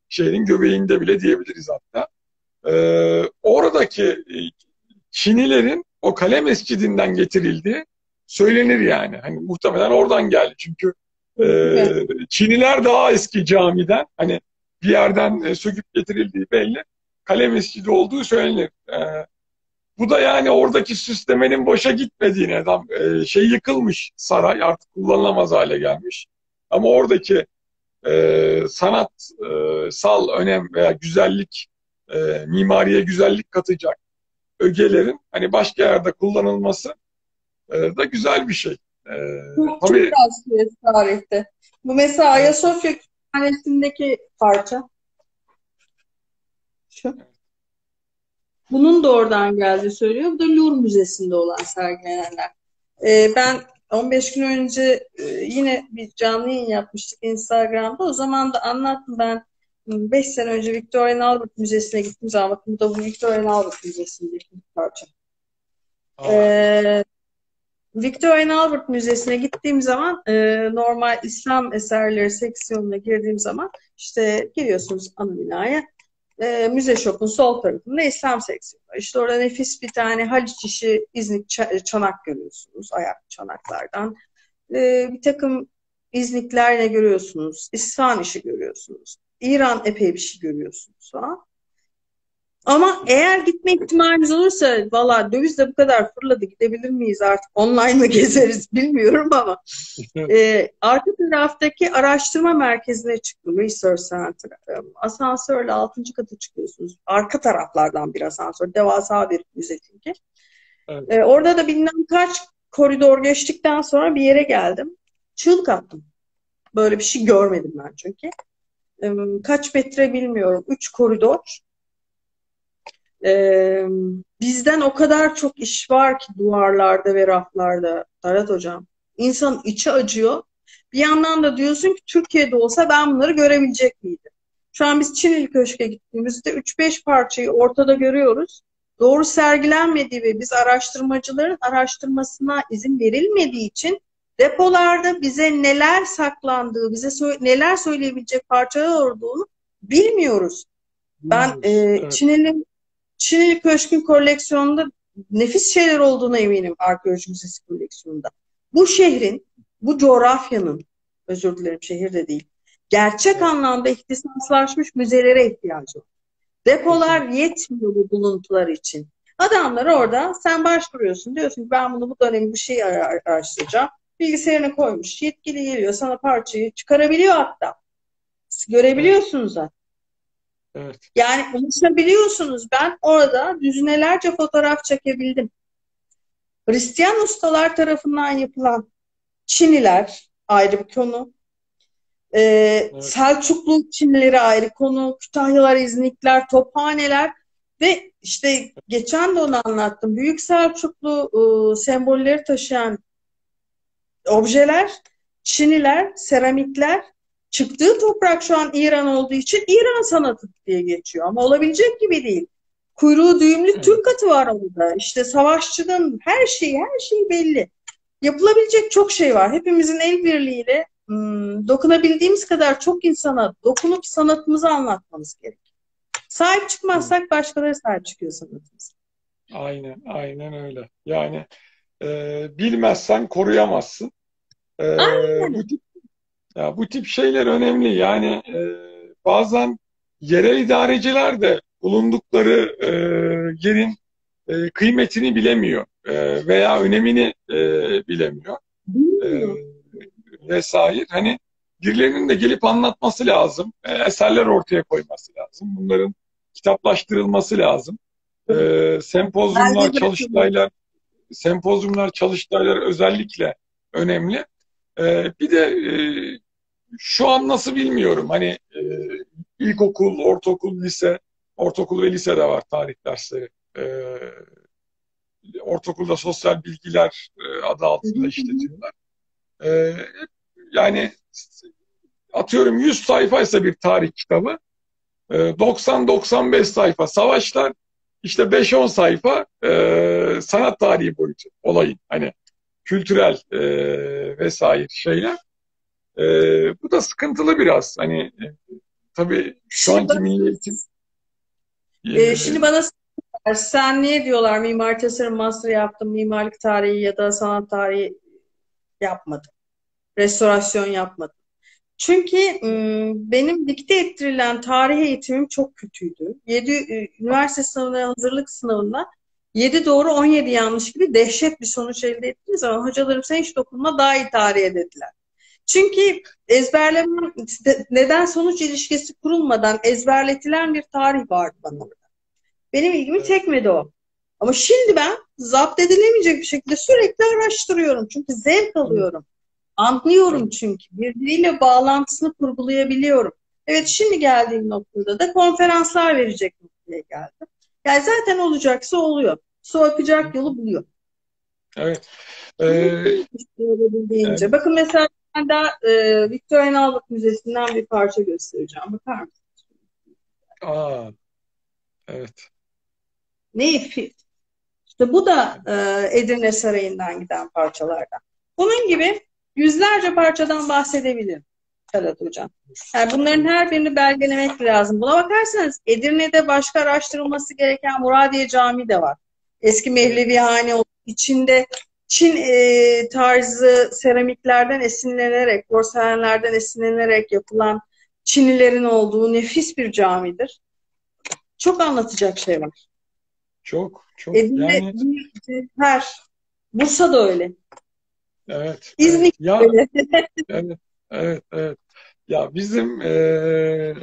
Şehrin göbeğinde bile diyebiliriz hatta. E, oradaki e, Çinilerin o kale mescidinden getirildiği söylenir yani. Hani muhtemelen oradan geldi. Çünkü e, Çiniler daha eski camiden hani bir yerden e, söküp getirildiği belli. Kale mescidi olduğu söylenir. E, bu da yani oradaki süslemenin boşa gitmediğine adam e, şey yıkılmış saray artık kullanılamaz hale gelmiş. Ama oradaki e, sanat e, sal önem veya güzellik e, mimariye güzellik katacak ögelerin hani başka yerde kullanılması e, da güzel bir şey. E, Bu tabii, çok tarihte. Bu mesela Ayasofya tanesindeki parça. Şu. Bunun da oradan geldi söylüyor. Bu da Louvre Müzesi'nde olan sergilenenler. Ee, ben 15 gün önce e, yine bir canlı yayın yapmıştık Instagram'da. O zaman da anlattım ben 5 sene önce Victoria Albert Müzesi'ne gittim zaman bakın bu da bu Victoria Albert Müzesi'ndeki parça. Ee, Victoria Albert Müzesi'ne gittiğim zaman e, normal İslam eserleri seksiyonuna girdiğim zaman işte giriyorsunuz ana binaya. E, müze shop'un sol tarafında İslam seksiyonu var. İşte orada nefis bir tane Haliç işi İznik çanak görüyorsunuz. Ayak çanaklardan. E, bir takım İzniklerle görüyorsunuz. İslam işi görüyorsunuz. İran epey bir şey görüyorsunuz falan. Ama eğer gitme ihtimalimiz olursa valla döviz de bu kadar fırladı gidebilir miyiz artık online mı gezeriz bilmiyorum ama e, arka taraftaki araştırma merkezine çıktım Research Center. Asansörle 6. katı çıkıyorsunuz. Arka taraflardan bir asansör. Devasa bir müze çünkü. Evet. E, orada da bilmem kaç koridor geçtikten sonra bir yere geldim. Çığlık attım. Böyle bir şey görmedim ben çünkü. E, kaç metre bilmiyorum. Üç koridor ee, bizden o kadar çok iş var ki duvarlarda ve raflarda Tarat Hocam. İnsan içi acıyor. Bir yandan da diyorsun ki Türkiye'de olsa ben bunları görebilecek miydim? Şu an biz Çinili Köşk'e gittiğimizde 3-5 parçayı ortada görüyoruz. Doğru sergilenmediği ve biz araştırmacıların araştırmasına izin verilmediği için depolarda bize neler saklandığı, bize sö- neler söyleyebilecek parçalar olduğunu bilmiyoruz. Ben e, evet. Çinili Çinili Köşk'ün koleksiyonunda nefis şeyler olduğuna eminim arkeoloji müzesi koleksiyonunda. Bu şehrin, bu coğrafyanın, özür dilerim şehir de değil, gerçek anlamda ihtisaslaşmış müzelere ihtiyacı var. Depolar yetmiyor bu buluntular için. Adamlar orada sen başvuruyorsun. Diyorsun ki ben bunu bu dönem bir şey araştıracağım. Bilgisayarına koymuş. Yetkili geliyor sana parçayı çıkarabiliyor hatta. Görebiliyorsunuz zaten. Evet. Yani konuşabiliyorsunuz. Ben orada düzinelerce fotoğraf çekebildim. Hristiyan ustalar tarafından yapılan Çiniler ayrı bir konu. Ee, evet. Selçuklu Çinileri ayrı konu. Kütahyalar, İznikler, Tophaneler ve işte geçen de onu anlattım. Büyük Selçuklu e, sembolleri taşıyan objeler, Çiniler, seramikler çıktığı toprak şu an İran olduğu için İran sanatı diye geçiyor. Ama olabilecek gibi değil. Kuyruğu düğümlü evet. Türk atı var orada. İşte savaşçının her şeyi, her şeyi belli. Yapılabilecek çok şey var. Hepimizin el birliğiyle hmm, dokunabildiğimiz kadar çok insana dokunup sanatımızı anlatmamız gerek. Sahip çıkmazsak başkaları sahip çıkıyor sanatımıza. Aynen, aynen öyle. Yani e, bilmezsen koruyamazsın. E, aynen. Bu tip, ya, bu tip şeyler önemli. Yani e, bazen yerel idareciler de bulundukları e, yerin e, kıymetini bilemiyor e, veya önemini e, bilemiyor e, vesaire. Hani birilerinin de gelip anlatması lazım, e, eserler ortaya koyması lazım, bunların kitaplaştırılması lazım. E, sempozyumlar, çalıştaylar, sempozyumlar, çalıştaylar özellikle önemli. E, bir de e, şu an nasıl bilmiyorum. Hani e, ilkokul, ortaokul, lise, ortaokul ve lisede var tarih dersleri. E, ortaokulda sosyal bilgiler e, adı altında işletiyorlar. E, yani atıyorum 100 sayfaysa bir tarih kitabı 90-95 e, sayfa savaşlar işte 5-10 sayfa e, sanat tarihi boyutu olayın hani kültürel e, vesaire şeyler. E, bu da sıkıntılı biraz. Hani e, tabii şu şimdi anki milli eğitim e, şimdi bana sen niye diyorlar mimar tasarım master yaptım, mimarlık tarihi ya da sanat tarihi yapmadım. Restorasyon yapmadım. Çünkü benim dikte ettirilen tarih eğitimim çok kötüydü. 7 üniversite sınavına hazırlık sınavında 7 doğru 17 yanlış gibi dehşet bir sonuç elde ettiğim zaman hocalarım sen hiç dokunma daha iyi tarihe dediler. Çünkü ezberleme neden sonuç ilişkisi kurulmadan ezberletilen bir tarih vardı bana orada. Benim ilgimi çekmedi o. Ama şimdi ben zapt edilemeyecek bir şekilde sürekli araştırıyorum. Çünkü zevk alıyorum. Anlıyorum çünkü. Birbiriyle bağlantısını kurgulayabiliyorum. Evet şimdi geldiğim noktada da konferanslar verecek noktaya geldim. Yani zaten olacaksa oluyor. Su akacak yolu buluyor. Evet. Ee. Bakın mesela ben de e, Victorian Albert Müzesi'nden bir parça göstereceğim. Bakar mısınız? Aa, evet. Neyfi? İşte bu da e, Edirne Sarayı'ndan giden parçalardan. Bunun gibi yüzlerce parçadan bahsedebilirim Talat Hocam. Yani bunların her birini belgelemek lazım. Buna bakarsanız Edirne'de başka araştırılması gereken Muradiye Camii de var. Eski Mevlevihane içinde Çin e, tarzı seramiklerden esinlenerek, porselenlerden esinlenerek yapılan Çinilerin olduğu nefis bir camidir. Çok anlatacak şey var. Çok, çok. Edirne, yani... her. Bursa da öyle. Evet. İzmir evet. Ya, öyle. evet, evet, evet. Ya bizim e,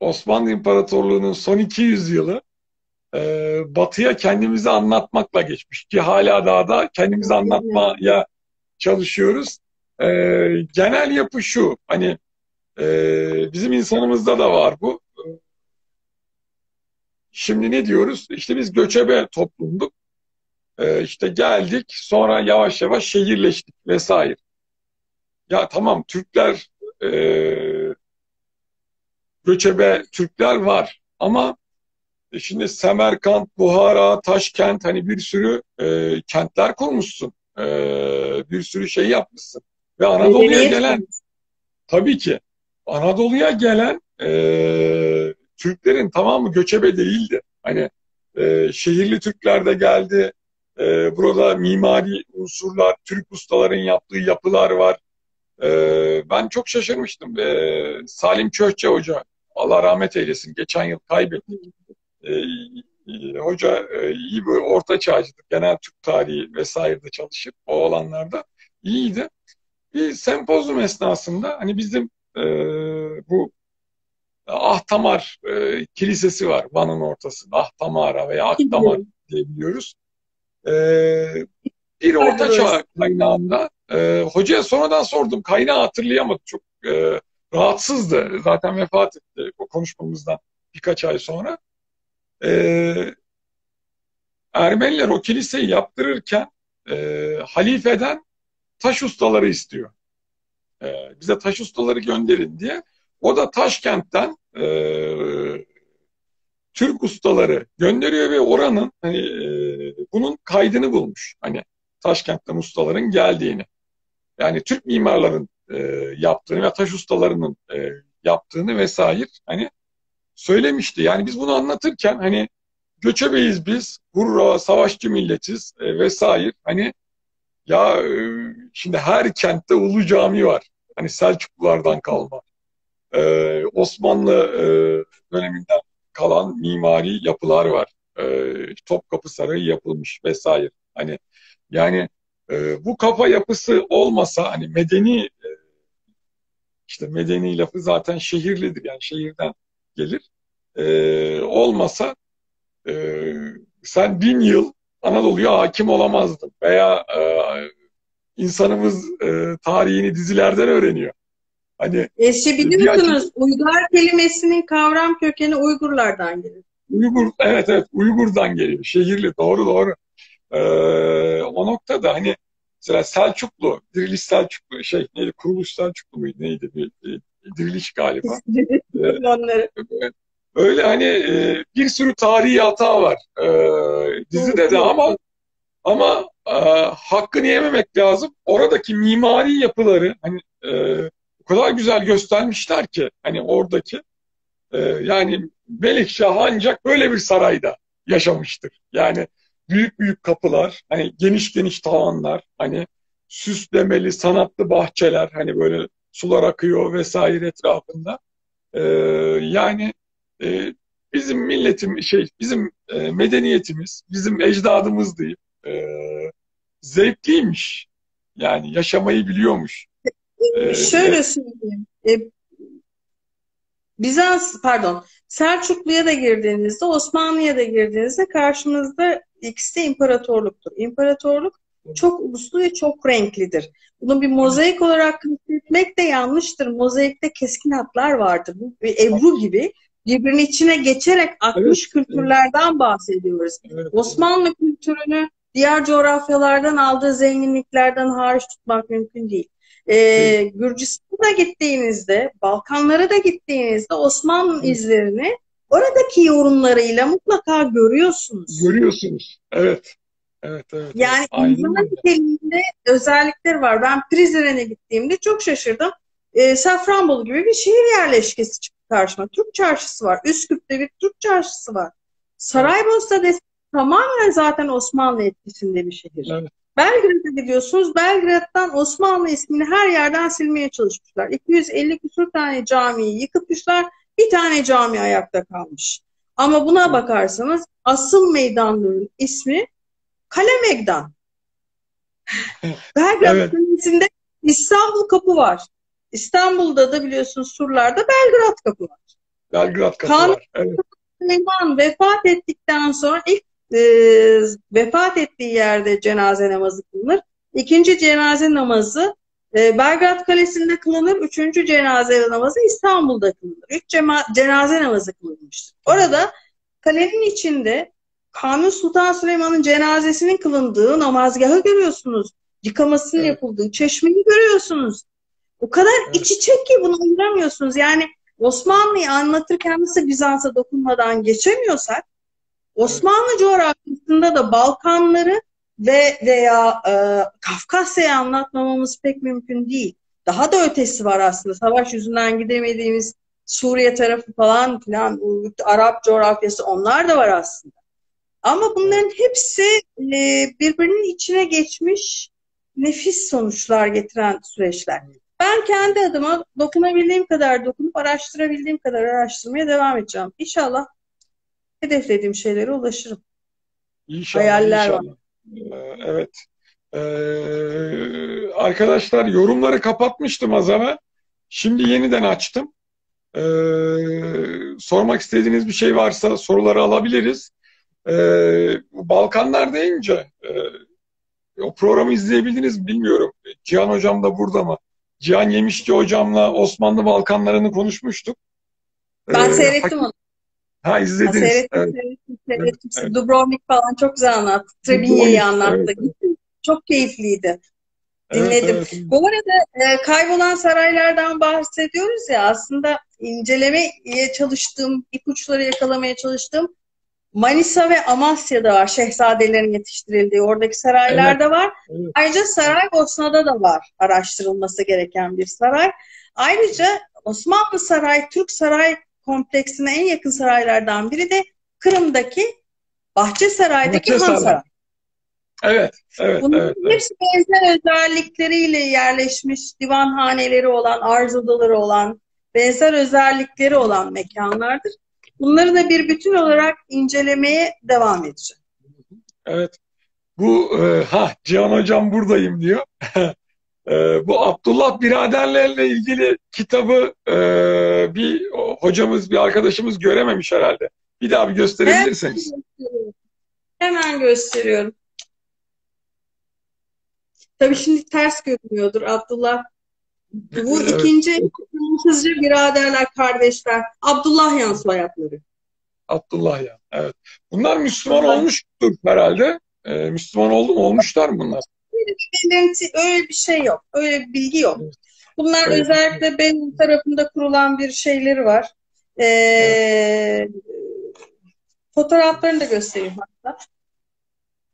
Osmanlı İmparatorluğu'nun son 200 yılı e, batıya kendimizi anlatmakla geçmiş ki hala daha da kendimizi anlatmaya çalışıyoruz. E, genel yapı şu, hani e, bizim insanımızda da var bu. Şimdi ne diyoruz? İşte biz göçebe toplumduk. Ee, işte geldik sonra yavaş yavaş şehirleştik vesaire. Ya tamam Türkler e, göçebe Türkler var ama şimdi Semerkant, Buhara, Taşkent hani bir sürü e, kentler kurmuşsun. E, bir sürü şey yapmışsın. Ve Anadolu'ya gelen tabii ki Anadolu'ya gelen e, Türklerin tamamı göçebe değildi. Hani e, şehirli Türkler de geldi. E, burada mimari unsurlar, Türk ustaların yaptığı yapılar var. E, ben çok şaşırmıştım. E, Salim Köhçe Hoca, Allah rahmet eylesin, geçen yıl kaybettik. E, e, hoca e, iyi bir orta çağcıdır. Genel Türk tarihi vesairede çalışıp o alanlarda iyiydi. Bir sempozyum esnasında hani bizim e, bu Ahtamar e, kilisesi var Van'ın ortasında. Ahtamara veya Aktamar diye biliyoruz. E, bir orta çağ kaynağında e, hocaya sonradan sordum. Kaynağı hatırlayamadım. Çok e, rahatsızdı. Zaten vefat etti o konuşmamızdan birkaç ay sonra. E, Ermeniler o kiliseyi yaptırırken e, halifeden taş ustaları istiyor. E, bize taş ustaları gönderin diye. O da Taşkent'ten e, Türk ustaları gönderiyor ve oranın hani e, bunun kaydını bulmuş. Hani Taşkent'ten ustaların geldiğini. Yani Türk mimarların e, yaptığını ve taş ustalarının e, yaptığını vesaire hani söylemişti. Yani biz bunu anlatırken hani göçebeyiz biz, hurra, savaşçı milletiz e, vesaire. Hani ya e, şimdi her kentte Ulu Cami var. Hani Selçuklulardan kalma. Ee, Osmanlı e, döneminden kalan mimari yapılar var. Ee, Topkapı Sarayı yapılmış vesaire. Hani yani e, bu kafa yapısı olmasa hani medeni e, işte medeni lafı zaten şehirlidir yani şehirden gelir. E, olmasa e, sen bin yıl Anadolu'ya hakim olamazdın veya e, insanımız e, tarihini dizilerden öğreniyor. Hani e, şey biliyor musunuz? Uygar kelimesinin kavram kökeni Uygurlardan gelir. Uygur, evet evet Uygur'dan geliyor. Şehirli, doğru doğru. Ee, o noktada hani mesela Selçuklu, Diriliş Selçuklu, şey neydi, Kuruluş Selçuklu muydu neydi, bir, bir diriliş galiba. ee, öyle hani e, bir sürü tarihi hata var e, dizide de ama ama e, hakkını yememek lazım. Oradaki mimari yapıları hani e, o kadar güzel göstermişler ki hani oradaki e, yani Melikşah ancak böyle bir sarayda yaşamıştır. Yani büyük büyük kapılar, hani geniş geniş tavanlar, hani süslemeli sanatlı bahçeler, hani böyle sular akıyor vesaire etrafında. E, yani e, bizim milletim şey bizim e, medeniyetimiz, bizim ecdadımız diyeyim e, zevkliymiş. Yani yaşamayı biliyormuş. Ee, Şöyle söyleyeyim. E, Bizans, pardon, Selçuklu'ya da girdiğinizde, Osmanlı'ya da girdiğinizde karşınızda ikisi de imparatorluktur. İmparatorluk çok uluslu ve çok renklidir. Bunu bir mozaik olarak etmek de yanlıştır. Mozaikte keskin hatlar vardır. Bu bir Ebru gibi birbirinin içine geçerek akmış evet. kültürlerden bahsediyoruz. Evet. Osmanlı kültürünü diğer coğrafyalardan aldığı zenginliklerden hariç tutmak mümkün değil. Ee, Gürcistan'a gittiğinizde, Balkanlara da gittiğinizde Osmanlı izlerini oradaki yorumlarıyla mutlaka görüyorsunuz. Görüyorsunuz, evet. Evet, evet. Yani insan niteliğinde özellikleri var. Ben Prizren'e gittiğimde çok şaşırdım. E, Safranbolu gibi bir şehir yerleşkesi çıktı karşıma. Türk çarşısı var. Üsküp'te bir Türk çarşısı var. Saraybosna evet. tamamen zaten Osmanlı etkisinde bir şehir. Evet. Belgrad'a gidiyorsunuz. Belgrad'dan Osmanlı ismini her yerden silmeye çalışmışlar. 250 küsur tane camiyi yıkıtmışlar. Bir tane cami ayakta kalmış. Ama buna bakarsanız asıl meydanların ismi Kale Megdan. Belgrad evet. Kalesi'nde İstanbul Kapı var. İstanbul'da da biliyorsunuz surlarda Belgrad Kapı var. Belgrad Kapı kan, var. Evet. Süleyman vefat ettikten sonra ilk e, vefat ettiği yerde cenaze namazı kılınır. İkinci cenaze namazı e, Belgrad Kalesi'nde kılınır. Üçüncü cenaze namazı İstanbul'da kılınır. Üç cenaze namazı kılınmıştır. Orada kalenin içinde Kanuni Sultan Süleyman'ın cenazesinin kılındığı namazgahı görüyorsunuz. Yıkamasının evet. yapıldığı çeşmeyi görüyorsunuz. O kadar evet. iç içe ki bunu ayıramıyorsunuz. Yani Osmanlı'yı anlatırken nasıl Bizans'a dokunmadan geçemiyorsak Osmanlı coğrafyasında da Balkanları ve veya e, Kafkasya'yı anlatmamamız pek mümkün değil. Daha da ötesi var aslında. Savaş yüzünden gidemediğimiz Suriye tarafı falan filan, Arap coğrafyası onlar da var aslında. Ama bunların hepsi e, birbirinin içine geçmiş nefis sonuçlar getiren süreçler. Ben kendi adıma dokunabildiğim kadar dokunup araştırabildiğim kadar araştırmaya devam edeceğim. İnşallah hedeflediğim şeylere ulaşırım. İnşallah, Hayaller var. inşallah. Ee, evet. Ee, arkadaşlar yorumları kapatmıştım az evvel. Şimdi yeniden açtım. Ee, sormak istediğiniz bir şey varsa soruları alabiliriz. Ee, Balkanlar deyince e, o programı izleyebildiniz mi bilmiyorum. Cihan Hocam da burada mı? Cihan Yemişçi Hocam'la Osmanlı Balkanlarını konuşmuştuk. Ben Ee, seyrettim onu. Ha izlediniz. Seyrettim, Evet. seyrettim, seyrettim. Evet. Dubrovnik falan çok güzel anlattı. Trebinye'yi anlattı. evet. Çok keyifliydi. Dinledim. evet, evet. Bu arada e, kaybolan saraylardan bahsediyoruz ya aslında incelemeye çalıştığım, ipuçları yakalamaya çalıştığım Manisa ve Amasya'da var. Şehzadelerin yetiştirildiği oradaki saraylar Evet. da var. Evet. Ayrıca Saraybosna'da da var araştırılması gereken bir saray. Ayrıca Osmanlı Saray, Türk Saray kompleksine en yakın saraylardan biri de Kırım'daki Bahçesaray'daki Bahçesaray. Han Sarayı. Evet, evet, Bunların evet, evet. hepsi benzer özellikleriyle yerleşmiş, divanhaneleri olan, arz odaları olan, benzer özellikleri olan mekanlardır. Bunları da bir bütün olarak incelemeye devam edeceğim. Evet. Bu e, ha Cihan Hocam buradayım diyor. E, bu Abdullah biraderlerle ilgili kitabı e, bir hocamız, bir arkadaşımız görememiş herhalde. Bir daha bir gösterebilirseniz. Hemen gösteriyorum. Tabii şimdi ters görünüyordur Abdullah. Bu Evet. ikinci Fransızca biraderler, kardeşler. Abdullah yan soyadları. Abdullah ya. Evet. Bunlar Müslüman Evet. olmuştur herhalde. E, Müslüman oldu mu? Olmuşlar mı bunlar? Belirti- Öyle bir şey yok. Öyle bir bilgi yok. Evet. Bunlar Evet. özellikle benim tarafında kurulan bir şeyleri var. Ee, fotoğraflarını da göstereyim hatta.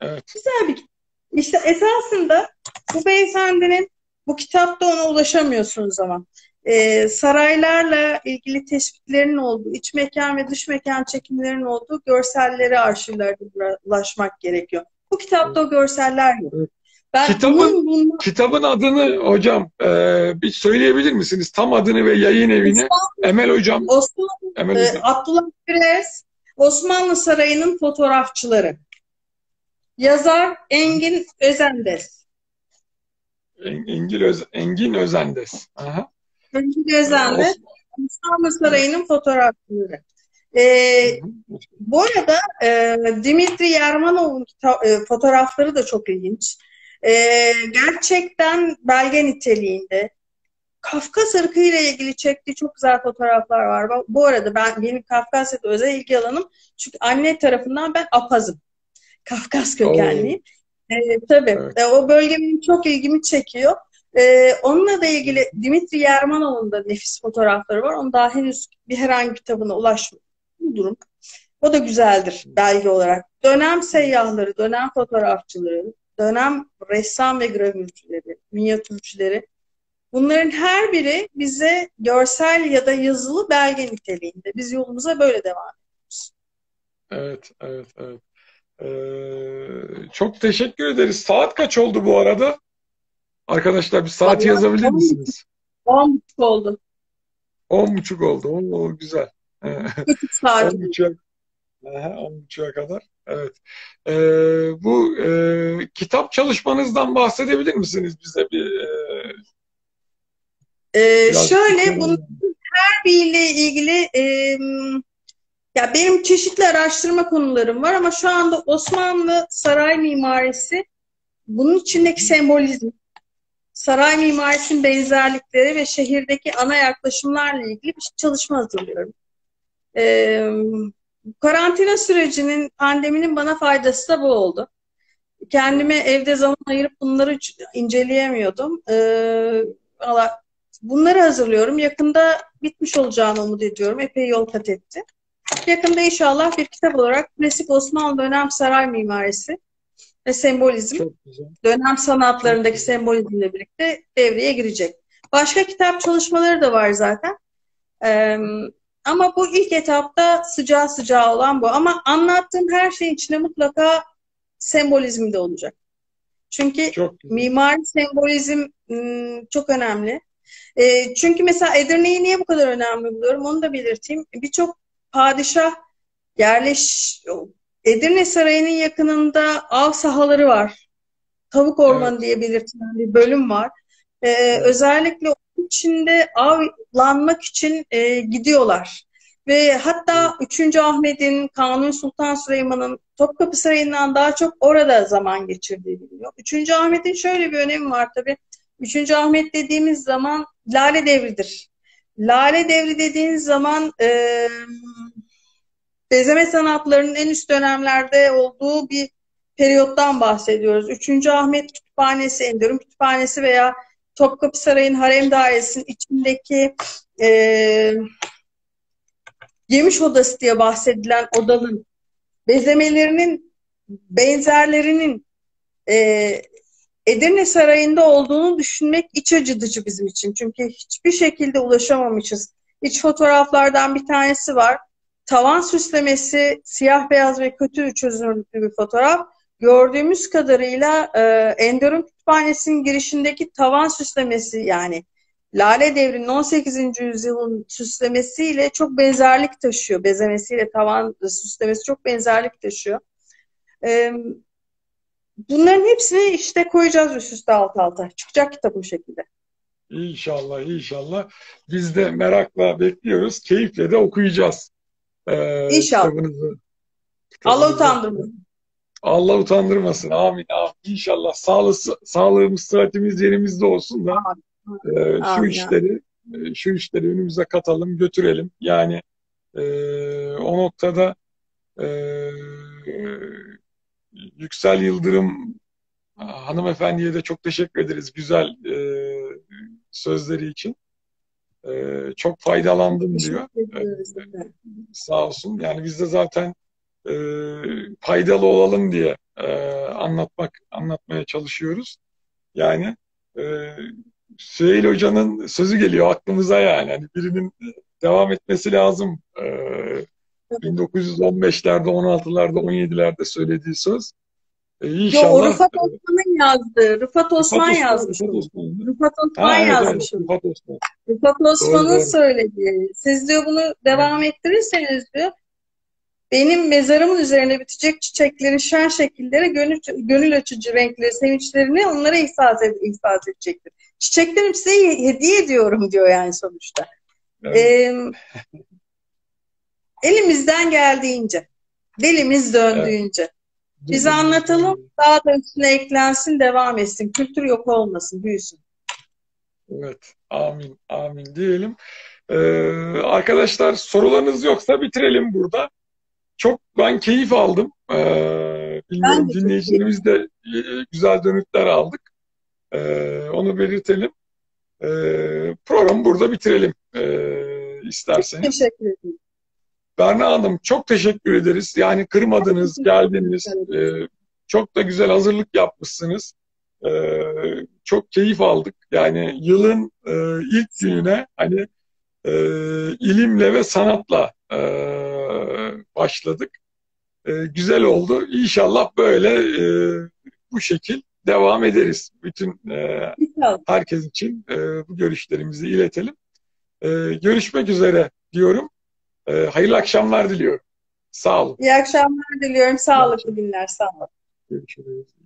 Evet. Güzel bir İşte esasında bu beyefendinin bu kitapta ona ulaşamıyorsunuz ama ee, saraylarla ilgili tespitlerin olduğu, iç mekan ve dış mekan çekimlerinin olduğu görsellere arşivlerde ulaşmak gerekiyor. Bu kitapta o görseller yok. Ben Kitabın- bunun, bunun Kitabın adını hocam e, bir söyleyebilir misiniz? Tam adını ve yayın evini. Emel Hocam. Osmanlı, Emel e, Hocam. Abdullah Gürez, Osmanlı Sarayı'nın fotoğrafçıları. Yazar Engin Özendes. En- Engin, Öz, Engin Özendes. Aha. Engin Özendes, Osmanlı Sarayı'nın fotoğrafçıları. E, bu arada e, Dimitri Yermanov'un e, fotoğrafları da çok ilginç. E, gerçekten belge niteliğinde. Kafkas ırkı ile ilgili çektiği çok güzel fotoğraflar var. Bu- arada ben benim Kafkasya'da özel ilgi alanım. Çünkü anne tarafından ben Apazım. Kafkas kökenliyim. E, tabii. Evet. E, o bölge benim çok ilgimi çekiyor. E, onunla da ilgili Dimitri Yermanov'un da nefis fotoğrafları var. Onun daha henüz bir herhangi kitabına ulaşmadım. Durum. O da güzeldir belge olarak. Dönem seyyahları, dönem fotoğrafçıları, dönem ressam ve gravürcüleri, minyatürcüleri. Bunların her biri bize görsel ya da yazılı belge niteliğinde. Biz yolumuza böyle devam ediyoruz. Evet, evet, evet. Ee, çok teşekkür ederiz. Saat kaç oldu bu arada? Arkadaşlar bir saati Vallahi yazabilir on- misiniz? 10 buçuk oldu. On buçuk oldu. Oo, güzel. Küçük saat. On buçuğa, on buçuğa kadar. Evet. Ee, bu e, kitap çalışmanızdan bahsedebilir misiniz bize bir? e, Ee, şöyle bunun her biriyle ilgili e, ya benim çeşitli araştırma konularım var ama şu anda Osmanlı saray mimarisi bunun içindeki sembolizm, saray mimarisinin benzerlikleri ve şehirdeki ana yaklaşımlarla ilgili bir çalışma hazırlıyorum. Ee, karantina sürecinin, pandeminin bana faydası da bu oldu. Kendime evde zaman ayırıp bunları inceleyemiyordum. Ee, valla bunları hazırlıyorum. Yakında bitmiş olacağını umut ediyorum. Epey yol kat etti. Yakında inşallah bir kitap olarak Klasik Osmanlı Dönem Saray Mimarisi ve Sembolizm dönem sanatlarındaki sembolizmle birlikte devreye girecek. Başka kitap çalışmaları da var zaten. Ee, ama bu ilk etapta sıcağı sıcağı olan bu. Ama anlattığım her şeyin içinde mutlaka sembolizm de olacak. Çünkü mimari sembolizm ım, çok önemli. Ee, çünkü mesela Edirne'yi niye bu kadar önemli buluyorum onu da belirteyim. Birçok padişah yerleş Edirne Sarayı'nın yakınında av sahaları var. Tavuk Ormanı evet. diye belirtilen bir bölüm var. Ee, evet. Özellikle onun içinde avlanmak için e, gidiyorlar. Ve hatta 3. Ahmet'in, Kanuni Sultan Süleyman'ın Topkapı Sarayı'ndan daha çok orada zaman geçirdiği biliniyor. 3. Ahmet'in şöyle bir önemi var tabii. 3. Ahmet dediğimiz zaman Lale Devri'dir. Lale Devri dediğiniz zaman e, bezeme sanatlarının en üst dönemlerde olduğu bir periyottan bahsediyoruz. 3. Ahmet Kütüphanesi, Enderun Kütüphanesi veya Topkapı Sarayı'nın harem dairesinin içindeki e, Yemiş Odası diye bahsedilen odanın bezemelerinin benzerlerinin e, Edirne Sarayı'nda olduğunu düşünmek iç acıtıcı bizim için. Çünkü hiçbir şekilde ulaşamamışız. İç fotoğraflardan bir tanesi var. Tavan süslemesi siyah beyaz ve kötü çözünürlüklü bir fotoğraf. Gördüğümüz kadarıyla e, Enderun Kütüphanesi'nin girişindeki tavan süslemesi yani Lale Devri'nin 18. yüzyılın süslemesiyle çok benzerlik taşıyor. Bezemesiyle tavan süslemesi çok benzerlik taşıyor. E, bunların hepsini işte koyacağız üst üste alt alta. Çıkacak kitap bu şekilde. İnşallah, inşallah. Biz de merakla bekliyoruz. Keyifle de okuyacağız. Ee, İnşallah. Kitabınızı, kitabınızı. Allah utandırmasın. Allah utandırmasın. Amin. Amin. İnşallah sağlığı, sağlığımız, sıhhatimiz yerimizde olsun da e, şu işleri e, şu işleri önümüze katalım, götürelim. Yani e, o noktada e, Yüksel Yıldırım hanımefendiye de çok teşekkür ederiz güzel e, sözleri için. E, çok faydalandım diyor. E, sağ olsun. Yani biz de zaten e, faydalı olalım diye e, anlatmak anlatmaya çalışıyoruz. Yani e, Süheyl Hoca'nın sözü geliyor aklımıza yani. yani birinin devam etmesi lazım. E, 1915'lerde, 16'larda, 17'lerde söylediği söz. E, inşallah. Yo, o Rıfat Osman'ın yazdı. Rıfat Osman yazmış. Rıfat Osman, Rıfat Osman yazmış. Rıfat Osman. Rıfat Osman'ın söylediği. Siz diyor bunu devam ettirirseniz diyor benim mezarımın üzerine bitecek çiçekleri, şen şekilleri, gönül, gönül açıcı renkleri, sevinçlerini onlara ihsas, ed ihsas edecektir. Çiçeklerim size hediye ediyorum diyor yani sonuçta. Evet. Ee, elimizden geldiğince, dilimiz döndüğünce. Evet. Biz anlatalım, daha da üstüne eklensin, devam etsin. Kültür yok olmasın, büyüsün. Evet, amin, amin diyelim. Ee, arkadaşlar sorularınız yoksa bitirelim burada. Çok ben keyif aldım. Ee, bilmiyorum dinleyicilerimiz de e, güzel dönütler aldık. Ee, onu belirtelim. Ee, programı burada bitirelim ee, isterseniz. Teşekkür ederim. Berna Hanım çok teşekkür ederiz. Yani kırmadınız, geldiniz. Ee, çok da güzel hazırlık yapmışsınız. Ee, çok keyif aldık. Yani yılın e, ilk gününe hani e, ilimle ve sanatla e, başladık. E, güzel oldu. İnşallah böyle e, bu şekil devam ederiz. Bütün e, herkes için e, bu görüşlerimizi iletelim. E, görüşmek üzere diyorum. E, hayırlı akşamlar diliyorum. Sağ olun. İyi akşamlar diliyorum. Sağlıklı günler. Sağ olun. Görüşürüz.